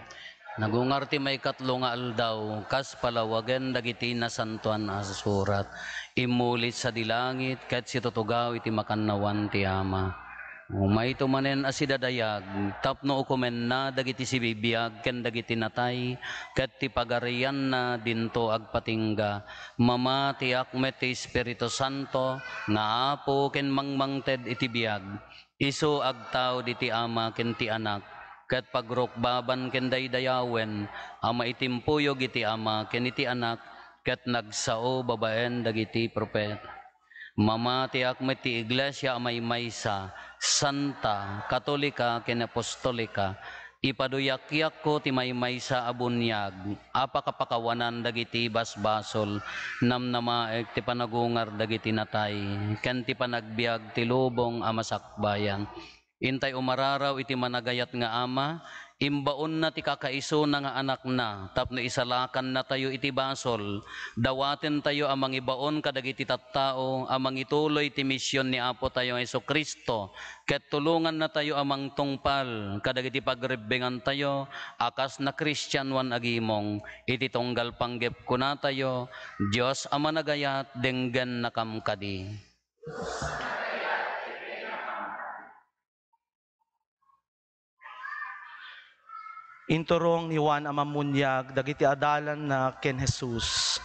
Nagungarti may katlo nga aldaw, kas palawagan dagiti na santuan as surat. Imulit sa dilangit, kat si tutugaw iti makannawan ti ama. Umay tumanen asidadayag, tapno ukumen na dagiti si bibiyag, ken dagiti natay, ket ti pagarian na dinto agpatingga, mama ti akmet ti Espiritu Santo, nga apo ken mangmangted iti biyag, iso agtaw diti ama ken ti anak, ket pagrokbaban ken daydayawen, ama itimpuyog iti ama ken iti anak, ket nagsao babaen dagiti propet. Mama ti akmet ti iglesia amay maysa, santa, katolika, ken apostolika, ipaduyak-yak ko ti maymay sa abunyag, apakapakawanan dagiti basbasol, namnamaek ti panagungar dagiti natay, ken ti panagbiag ti lubong amasakbayan. Intay umararaw iti managayat nga ama, imbaon na ti kakaiso na nga anak na, tapno isalakan na tayo iti basol, dawaten tayo amang ibaon kadagiti tattao, amang ituloy ti misyon ni Apo tayo Yeso Kristo, ket tulungan na tayo amang tungpal, kadagiti pagrebengan tayo, akas na Christian wan agimong, iti tunggal panggep ko na tayo, Diyos ama nagayat, denggan na kamkadi. Inturong ni Juan Amamunyag, dagiti adalan na ken Jesus.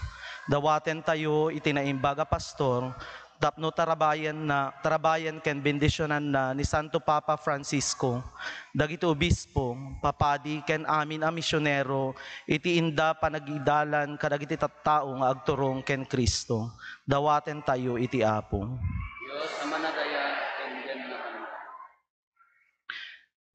Dawaten tayo itinaimbaga pastor, tapno tarabayan na tarabayan ken bendisyonan na ni Santo Papa Francisco. Dagiti obispo papadi ken amin a misyonero iti inda panagidalan kadagiti tattao nga agturong ken Kristo. Dawaten tayo iti apo. Diyos ama nagayat, denggan na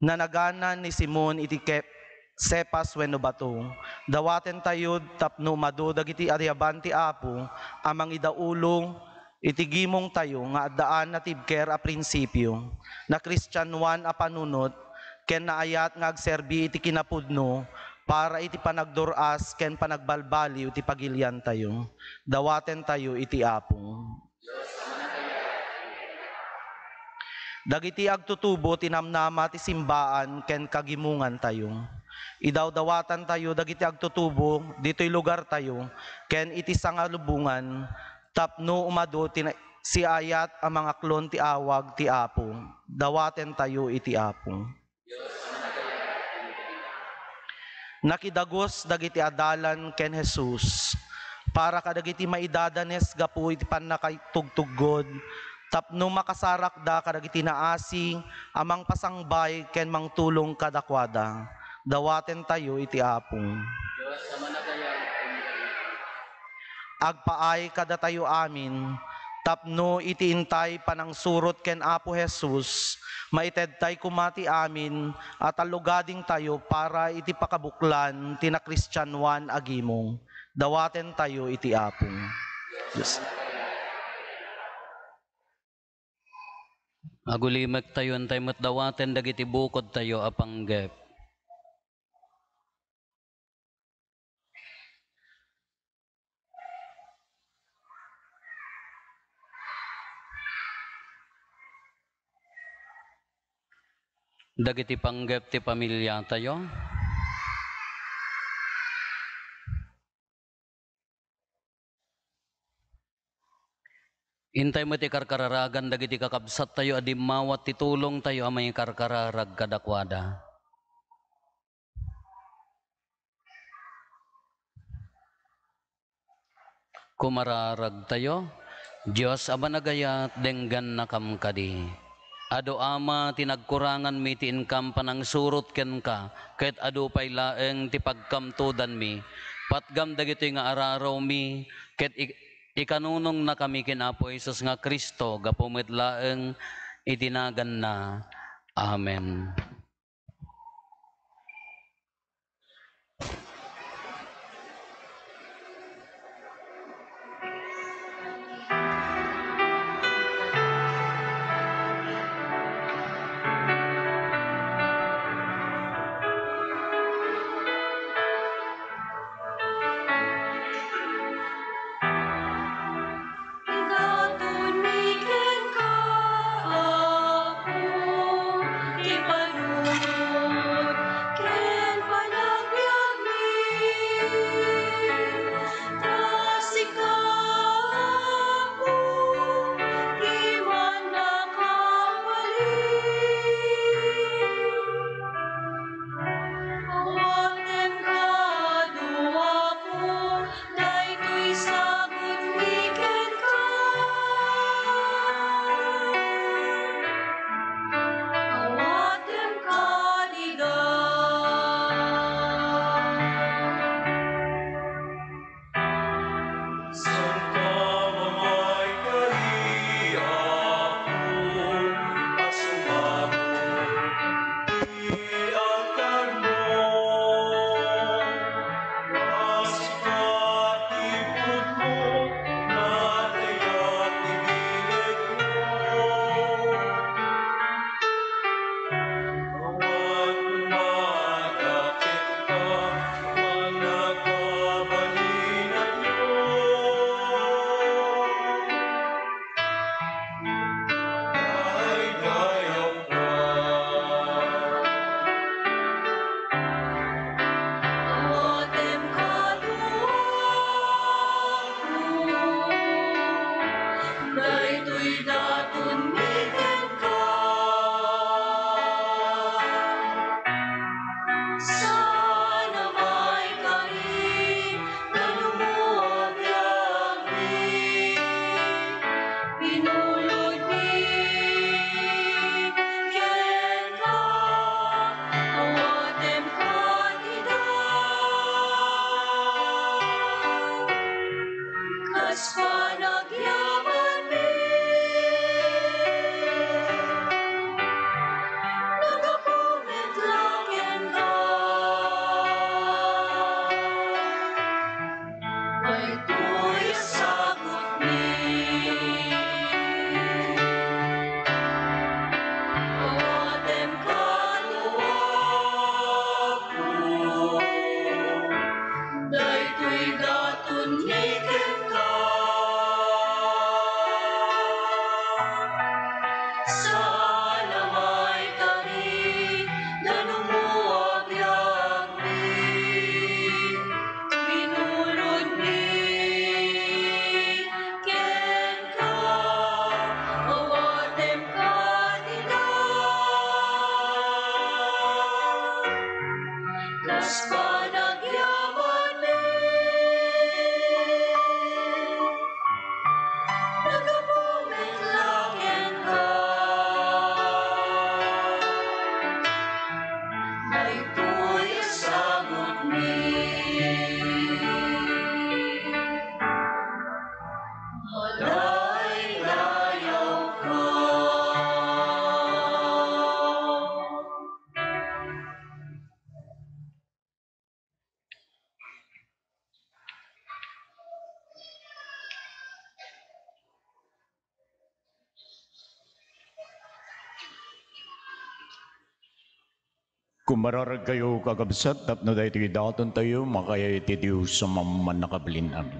nanaganan ni Simon iti ke sepas wenno bato. Dawaten tayo tapno mado dagiti aryaban ti apo amang idaulo itigimong tayo nga daan na tibker a prinsipyo na Christian one a panunot ken naayat nga agserbi iti kinapudno para iti panagduras ken panagbalbaliw iti pagilian tayo. Dawaten tayo iti apo. Dagiti agtutubo tinamnama ti simbaan ken kagimungan tayo. Idawdawatan tayo dagiti agtutubo dito'y lugar tayo ken iti sangalubungan tapno umado tina, si ayat ang mga klon ti awag ti Apo. Dawaten tayo iti Apo. Nakidagos dagiti adalan ken Jesus para kadagiti maidadanes gapu iti panakatugtugod tapno makasarak da kadagiti naasi amang pasangbay ken mangtulong kadakwada. Dawaten tayo iti apong. Agpaay kada tayo amin. Tapno iti intay panang surot ken Apo Jesus. Maited tay kumati amin at alugading tayo para iti pakabuklan tina Kristyanuan agimong. Dawaten tayo iti apong. Diyos. Agulimek tayo antay matdawaten dagiti bukod tayo apanggep. Dagiti panggep ti pamilya tayo. Intay mo ti karkararagan dagiti kakabsat tayo adi mawat ti tulong tayo amay karkararag kadakwada. Kumararag tayo, Diyos ama nagayat denggan na kamkadi. Ado ama tinagkurangan mi ti income panang surot ken ka, ket ado pay laeng ti pagkamtudan mi. Patgam dagiti nga araraw mi, ket ikanunong na kami kinapo Isus nga Kristo, gapumit laeng itinagan na. Amen. Mararag kayo kakabsat, tapno dahil ito'y daton tayo, makaya iti Diyos sa maman nakabilin amin.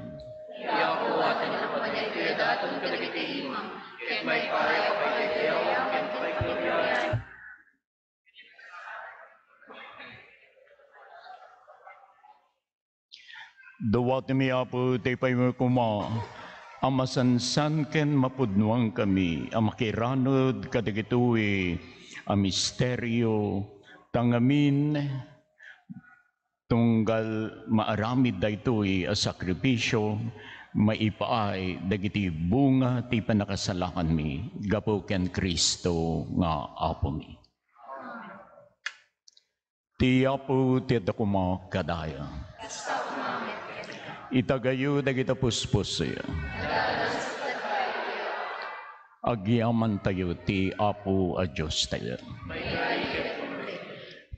Dawat mi apo te pay mo kuma. Amasansan ken mapudnuang kami, ang makiranod kadagitoy ang misteryo tangamin tunggal maaramid daytoy a sakripisyo maipaay dagiti bunga ti panakasalakan mi gapo ken Kristo nga apo mi. Ti apo ti dakuma kadaya. Itagayo dagita puspos siya. Agyaman tayo ti apo a Diyos tayo.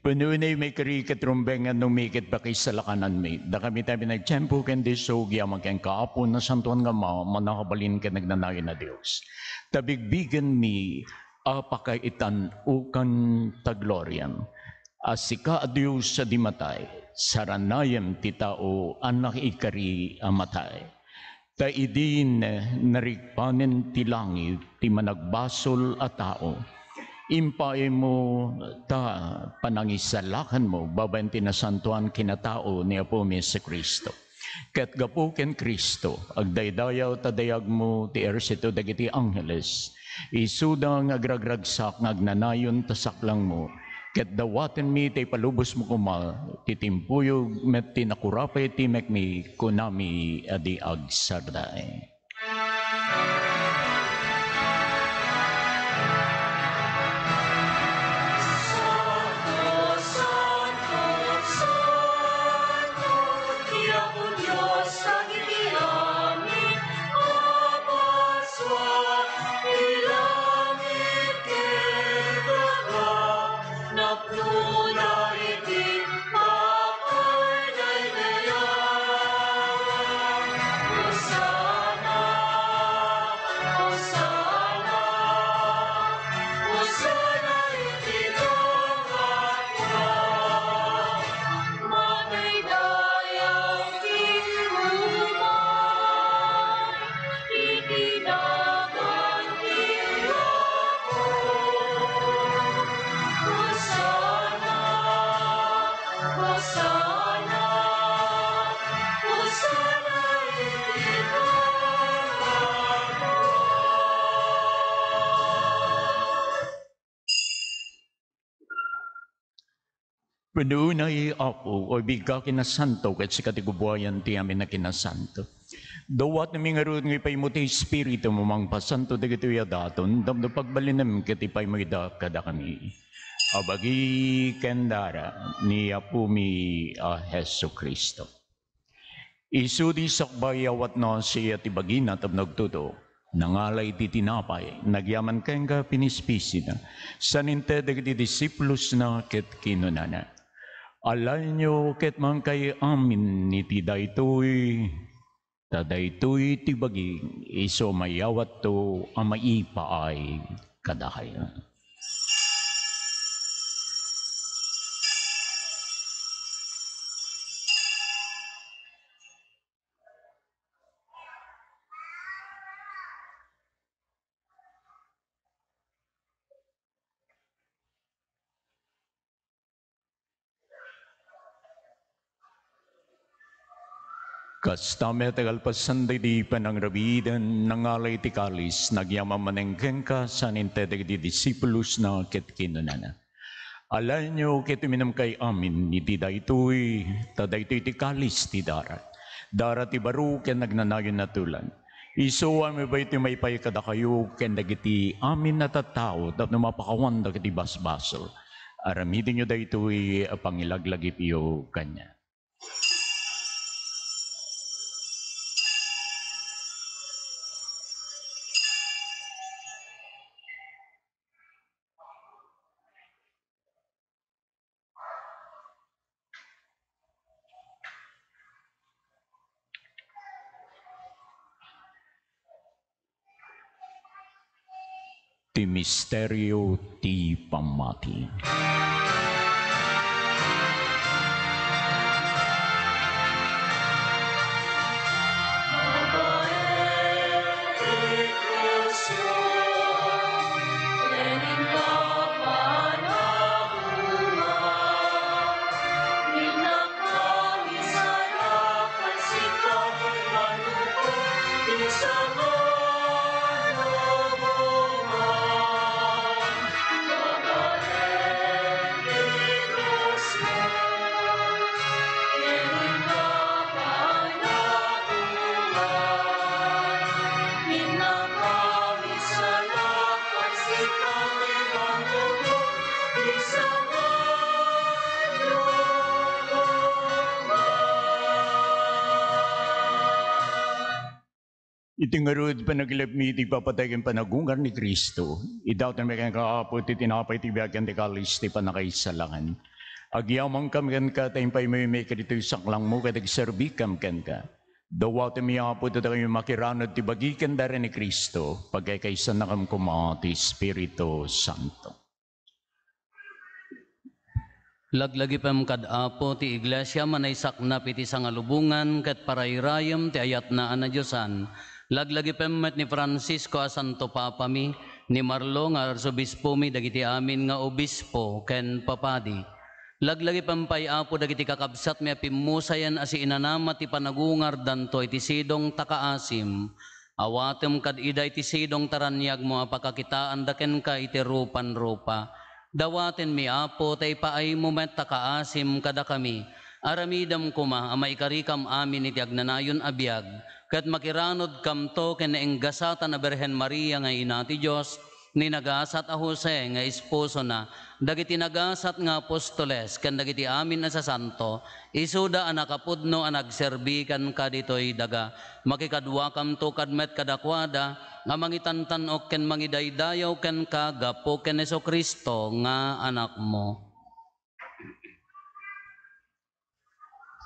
Panunay may kari katrumbengan nung mikit pa kay salakanan mi. Da kami tayo nagtiyempo kendi so gyaman ken kaapo na santuan nga ma manakabalin ka nagnanayon na Diyos. Tabigbigan mi apakaitan ukan tagloriam. Asika a Diyos sa dimatay, saranayam ti tao anak ikari amatay. Ta idin narikpanen ti langit ti managbasol a tao. Impay mo ta panangisalakan mo babayan ti nasantuan kinatao ni Apo mi sa Kristo. Ket gapo ken Kristo, agdaydayaw tadayag mo ti ersito dagiti angeles. Isuda nga agragragsak agnanayon tasaklang mo. Ket dawaten mi tay palubos mo kuma, titimpuyog met tinakurapay timek mi kunami adi agsarday. Panunay ako, o biga kinasanto, kat si katigubuayan ti amin na kinasanto. Dawat na mga roon ng ipay mo ti Espiritu mo mang pasanto dagito yadaton, damdo pagbalin namin katipay mo ida kada kami. Abagi kendara ni Apumi a Heso Kristo. Isudi sakbay awat no siya ti bagina tab nagtuto. Nangalay ti tinapay, nagyaman keng ka pinispisi na. Saninte dagiti disiplos na ket kinunana. Alay nyo ket man kay amin ni ti daytoy, ta daytoy ti baging iso mayawat to ang maipaay kadakaya. Kastame tagal pasanday di panang rabidan nangalay ti kalis nagyama manengkeng ka sa ninte di disipulus na ket kinunana. Alay nyo ket minam kay amin ni ti daytoy ta daytoy ti kalis ti darat. Darat ti baro ken nagnanayon na tulan. Iso ami ba iti may pay kayo ken dagiti amin na tattao tapno mapakawan dagiti basbasol. Aramidin nyo daytoy pangilaglagi piyo kanya. Ti misteryo ti pamati. Itingarod panaglapmi iti papatayin panagungar ni Kristo. Idaw na may kakapot iti tinapay ti biyagan ti kalis ti panakaisalangan. Agyamang kam kan ka tayong pay may may kadito saklang mo kadag serbi kam kan ka. Dawa ti may apot ito kayo makiranod ti bagikan dara ni Kristo pagkay kaysa nakam kumati Espiritu Santo. Laglagi pam kad apo ti iglesia manay saknap iti sangalubungan ket parayrayam ti ayat na ana Diyosan. Laglagi pam met ni Francisco a Santo Papa mi ni Marlo nga arsobispo mi dagiti amin nga obispo ken papadi. Laglagi pampay apo dagiti kakabsat mi pimusayan asi inanama ti panagungar danto iti sidong takaasim. Awatem kad ida iti sidong taranyag mo apakakitaan daken ka iti rupan rupa. Dawaten mi apo tay paay mo met takaasim kada kami. Aramidam kuma amay karikam amin iti agnanayon abiyag. Kat makiranod kam to ken enggasata na Berhen Maria nga ina ti Dios ni nagasat a Jose nga esposo na dagiti nagasat nga apostoles ken dagiti amin na sa santo isuda a nakapudno a nagserbi kan kaditoy daga makikadwa kam to kadmet kadakwada nga mangitantan ok ken mangidaydayaw ken kagapo ken Kristo nga anak mo.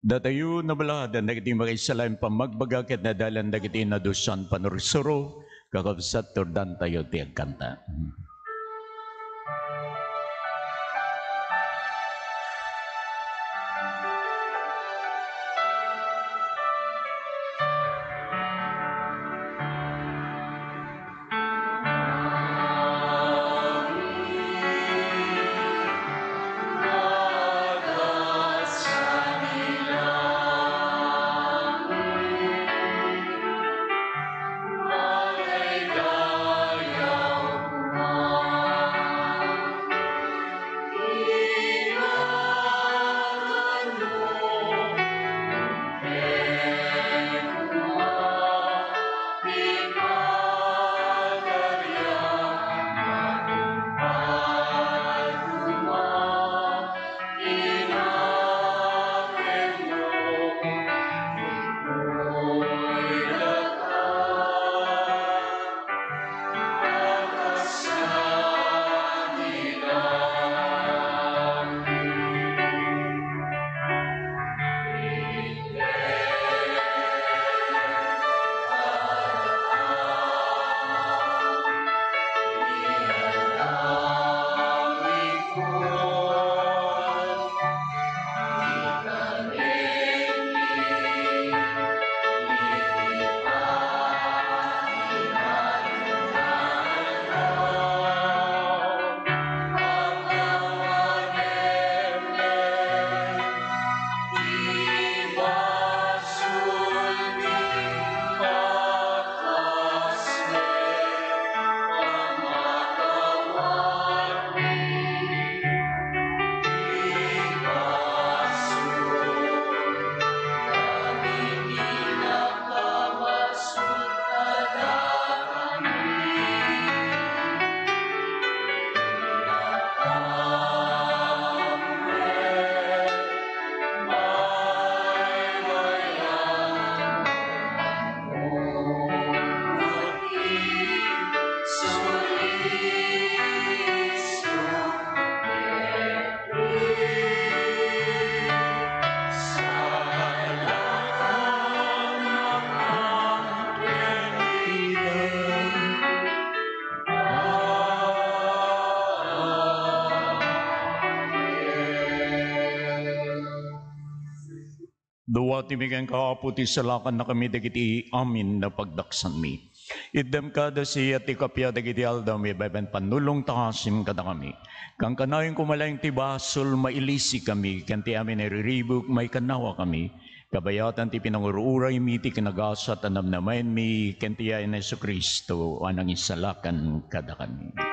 Datayo na balahadan dagiti makisalain pamagbaga ket nadalan dagiti nadusan panursuro kakabsat tordan tayo ti agkanta. Duwa timigan kaaputi sa lakan na kami dagiti amin na pagdaksan mi. Idem kada siya ti kapya dagiti aldaw mi baben panulong takasim kada kami. Kang kanayong kumalayong ti basol mailisi kami, kan ti amin nariribuk may kanawa kami. Kabayatan ti pinangururay mi ti kinagasat anam naman mi kentiya in Yesu Kristo anang isalakan kada kami.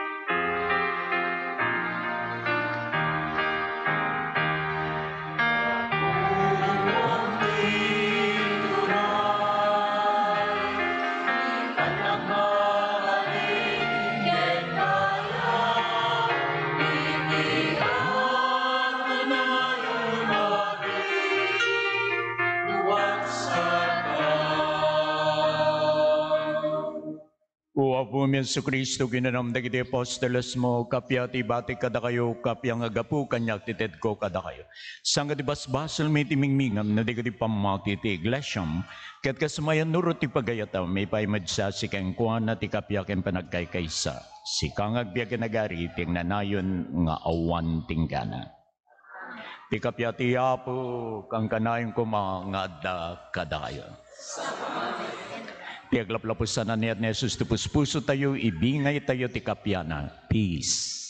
Ti bati kada kayo, kapya nga gapu, kanyak tited ko kada kayo. Sanga ti basbasal may timingmingam, na digiti pamati ti iglesyam, ket kasamayan nuro ti pagayata, may paimad sa si keng kuan na ti kapya ken panagkaykaysa. Si kangag biya kinagari, ting nanayon nga awan tinggana. Ti kapya ti Apo, kang kanayong kumangadda kada kayo. Ti aglaplapusan na niya ni Jesus, ti puspuso tayo, ibingay tayo ti kapyana. Peace.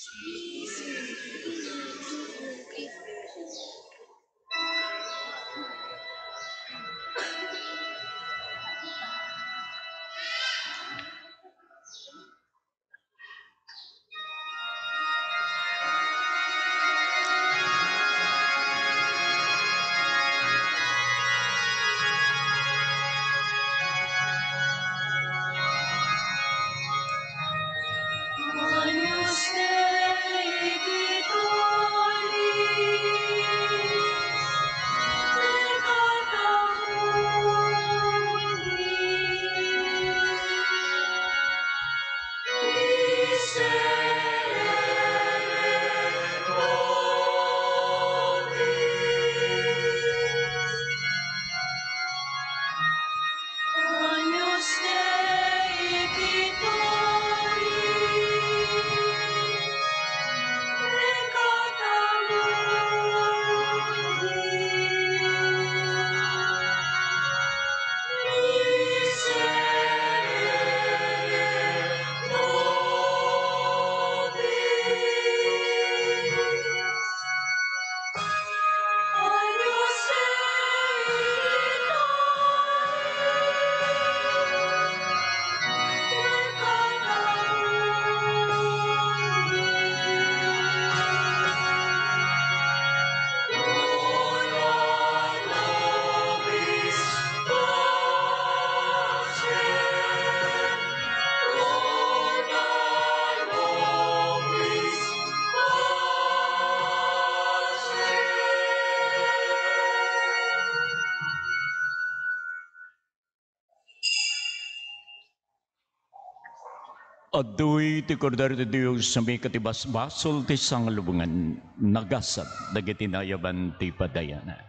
Adoy ti kordar ti Diyos sa may katibas basol ti sangalubungan nagasat dagiti nayaban ti padayana.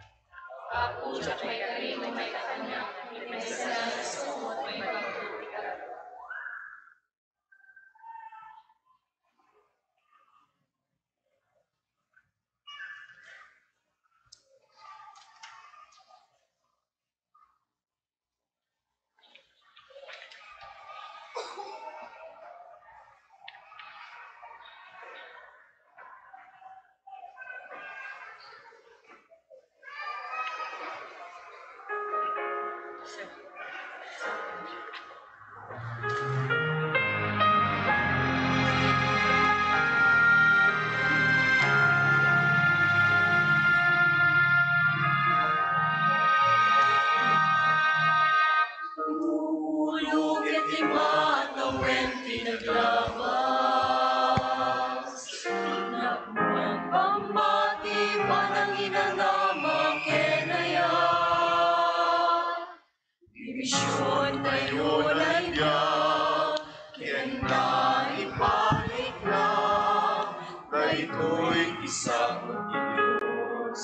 Isang Diyos,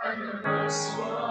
ang naswan.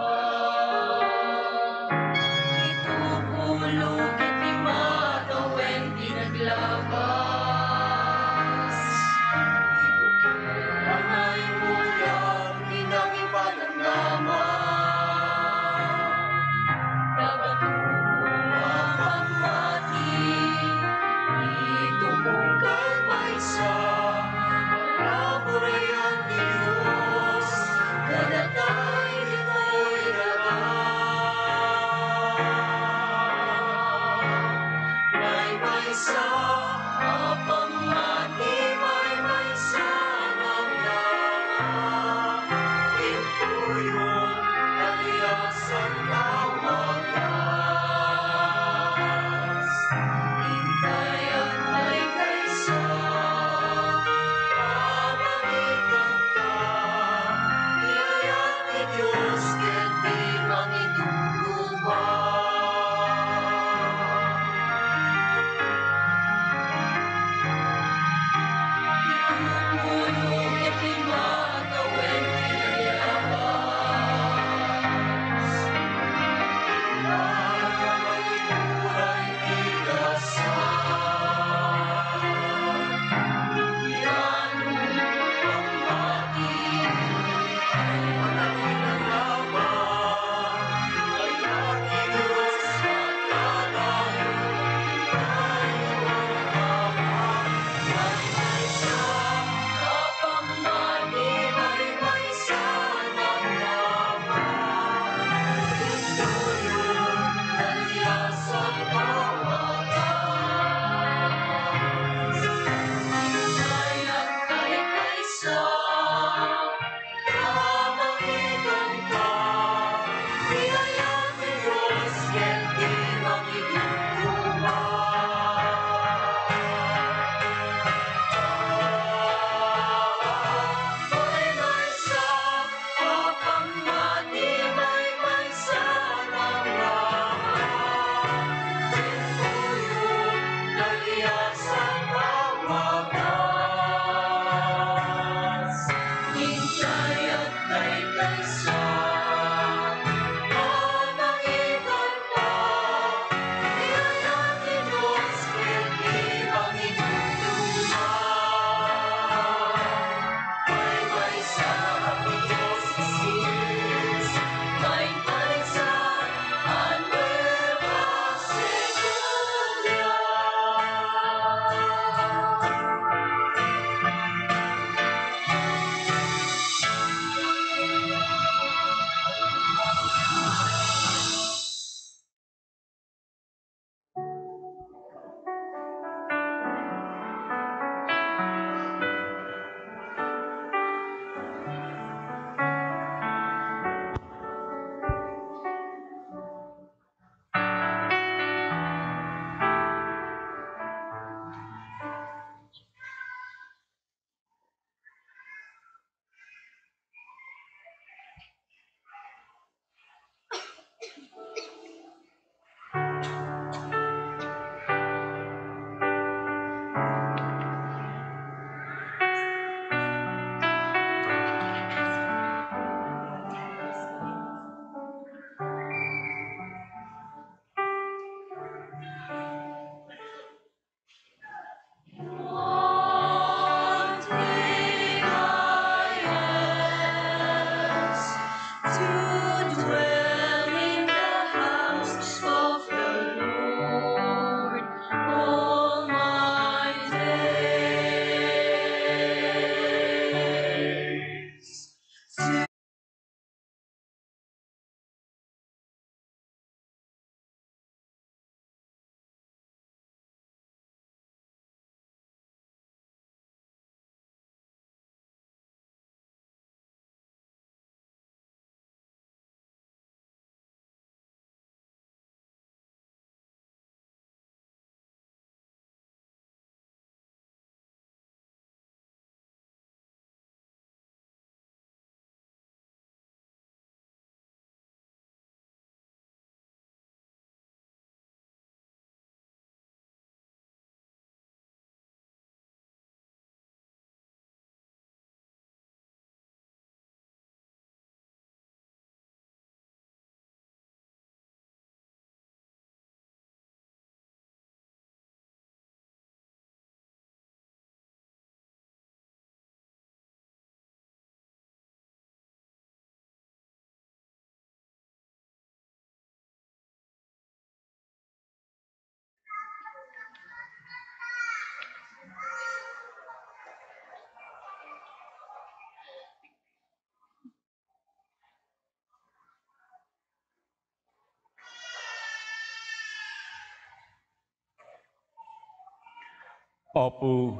Apo,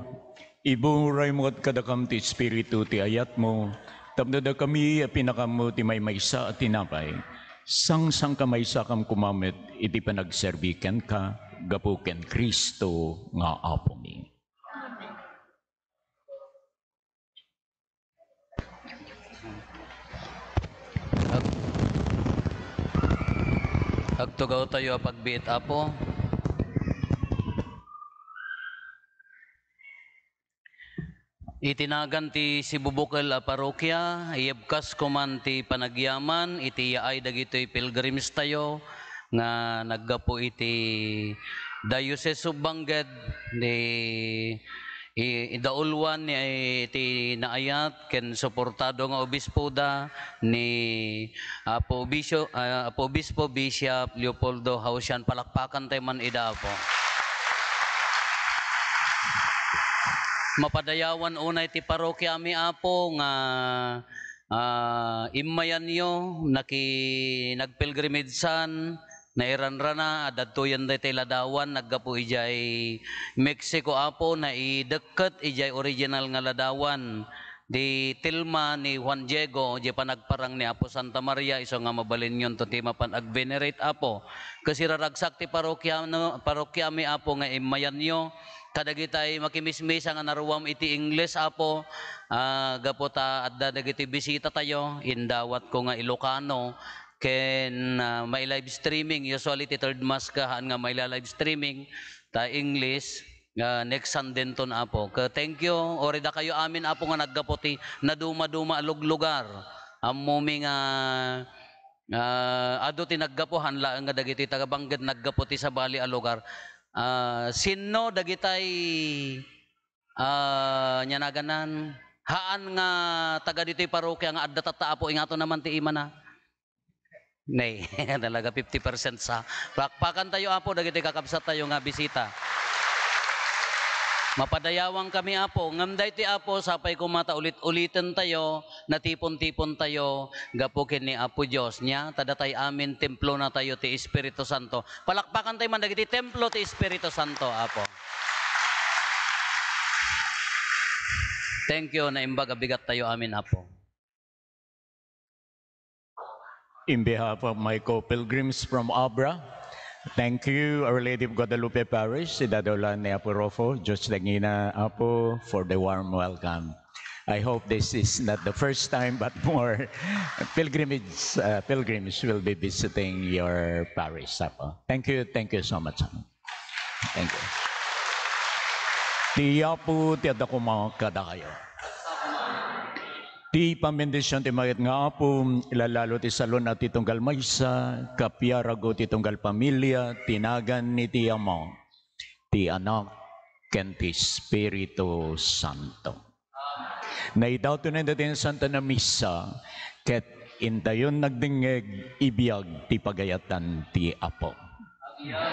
iburay mo at kadakam ti Espiritu ti ayat mo, tapno da kami pinakam mo ti may maysa at tinapay, sang sang kamay sa kam kumamit, iti panagserbikan ka, gapuken Kristo nga apo mi. Agtugaw tayo pagbiit apo. Itinagan ti Sibubukal a parokya, iyebkas ko man ti panagyaman, iti yaay dagitoy pilgrims tayo, nga naggapo iti Diocese of Bangged, ni idaulwan ni iti naayat ken suportado nga obispo da ni Apo Bisyo ah, Apo Obispo Bishop Leopoldo Hausian palakpakan tayo man ida po. Mapadayawan unay ti parokya mi apo nga ah, imayan yo naki nagpilgrimidsan na iranrana adadtoyan day tay ladawan naggapo ijay Mexico apo na ideket ijay original nga ladawan. Di Tilma ni Juan Diego di pa nagparang ni Apo Santa Maria iso nga mabalin yun to ti mapan ag-venerate apo. Kasi raragsak ti parokya no, parokya mi apo nga imayan yo kadagitay makimismis nga naruwam iti Ingles apo. Ah, gapota adda dagiti bisita tayo indawat ko nga Ilocano. Ken ah, may live streaming usually ti third mass kahan nga may live streaming ta English nga next Sunday ton apo. Ka thank you. Orida kayo amin apo nga naggapoti na duma-duma alog lugar. Ammo mi nga Ah, ado ti naggapuhan laeng nga dagiti tagabangged naggaputi sa bali a lugar. Ah, sinno dagitay ah nyanaganan haan nga taga ditoy parokya nga adda tataapo ingato naman ti imana. Nay, talaga 50% sa. Pakpakan tayo apo dagiti kakabsat tayo nga bisita. Mapadayawang kami apo, ngamday ti apo, sapay kumata ulit-ulitin tayo, natipon-tipon tayo, gapukin ni Apo Diyos niya, tadatay amin, templo na tayo ti Espiritu Santo. Palakpakan tayo man, dagiti templo ti Espiritu Santo, apo. Thank you, na imbaga bigat tayo amin, apo. In behalf of my co-pilgrims from Abra, thank you, Our Lady of Guadalupe Parish, Sidadolan ni Apo Rofo, Diyos Dangina Apo, for the warm welcome. I hope this is not the first time, but more pilgrimage, uh, pilgrims will be visiting your parish, Apo. Thank you, thank you so much. Thank you. Ti Apo, ti adda ko mga kada kayo. Ti pamendisyon ti mayat nga apo, ilalalo ti salon at titunggal maysa, kapiyarago ti tunggal pamilya, tinagan ni ti amo, ti anak, ken ti Espiritu Santo. Naidaw to na natin Santa na Misa, ket intayon nagdingeg ibiyag ti pagayatan ti Apo. Kaya,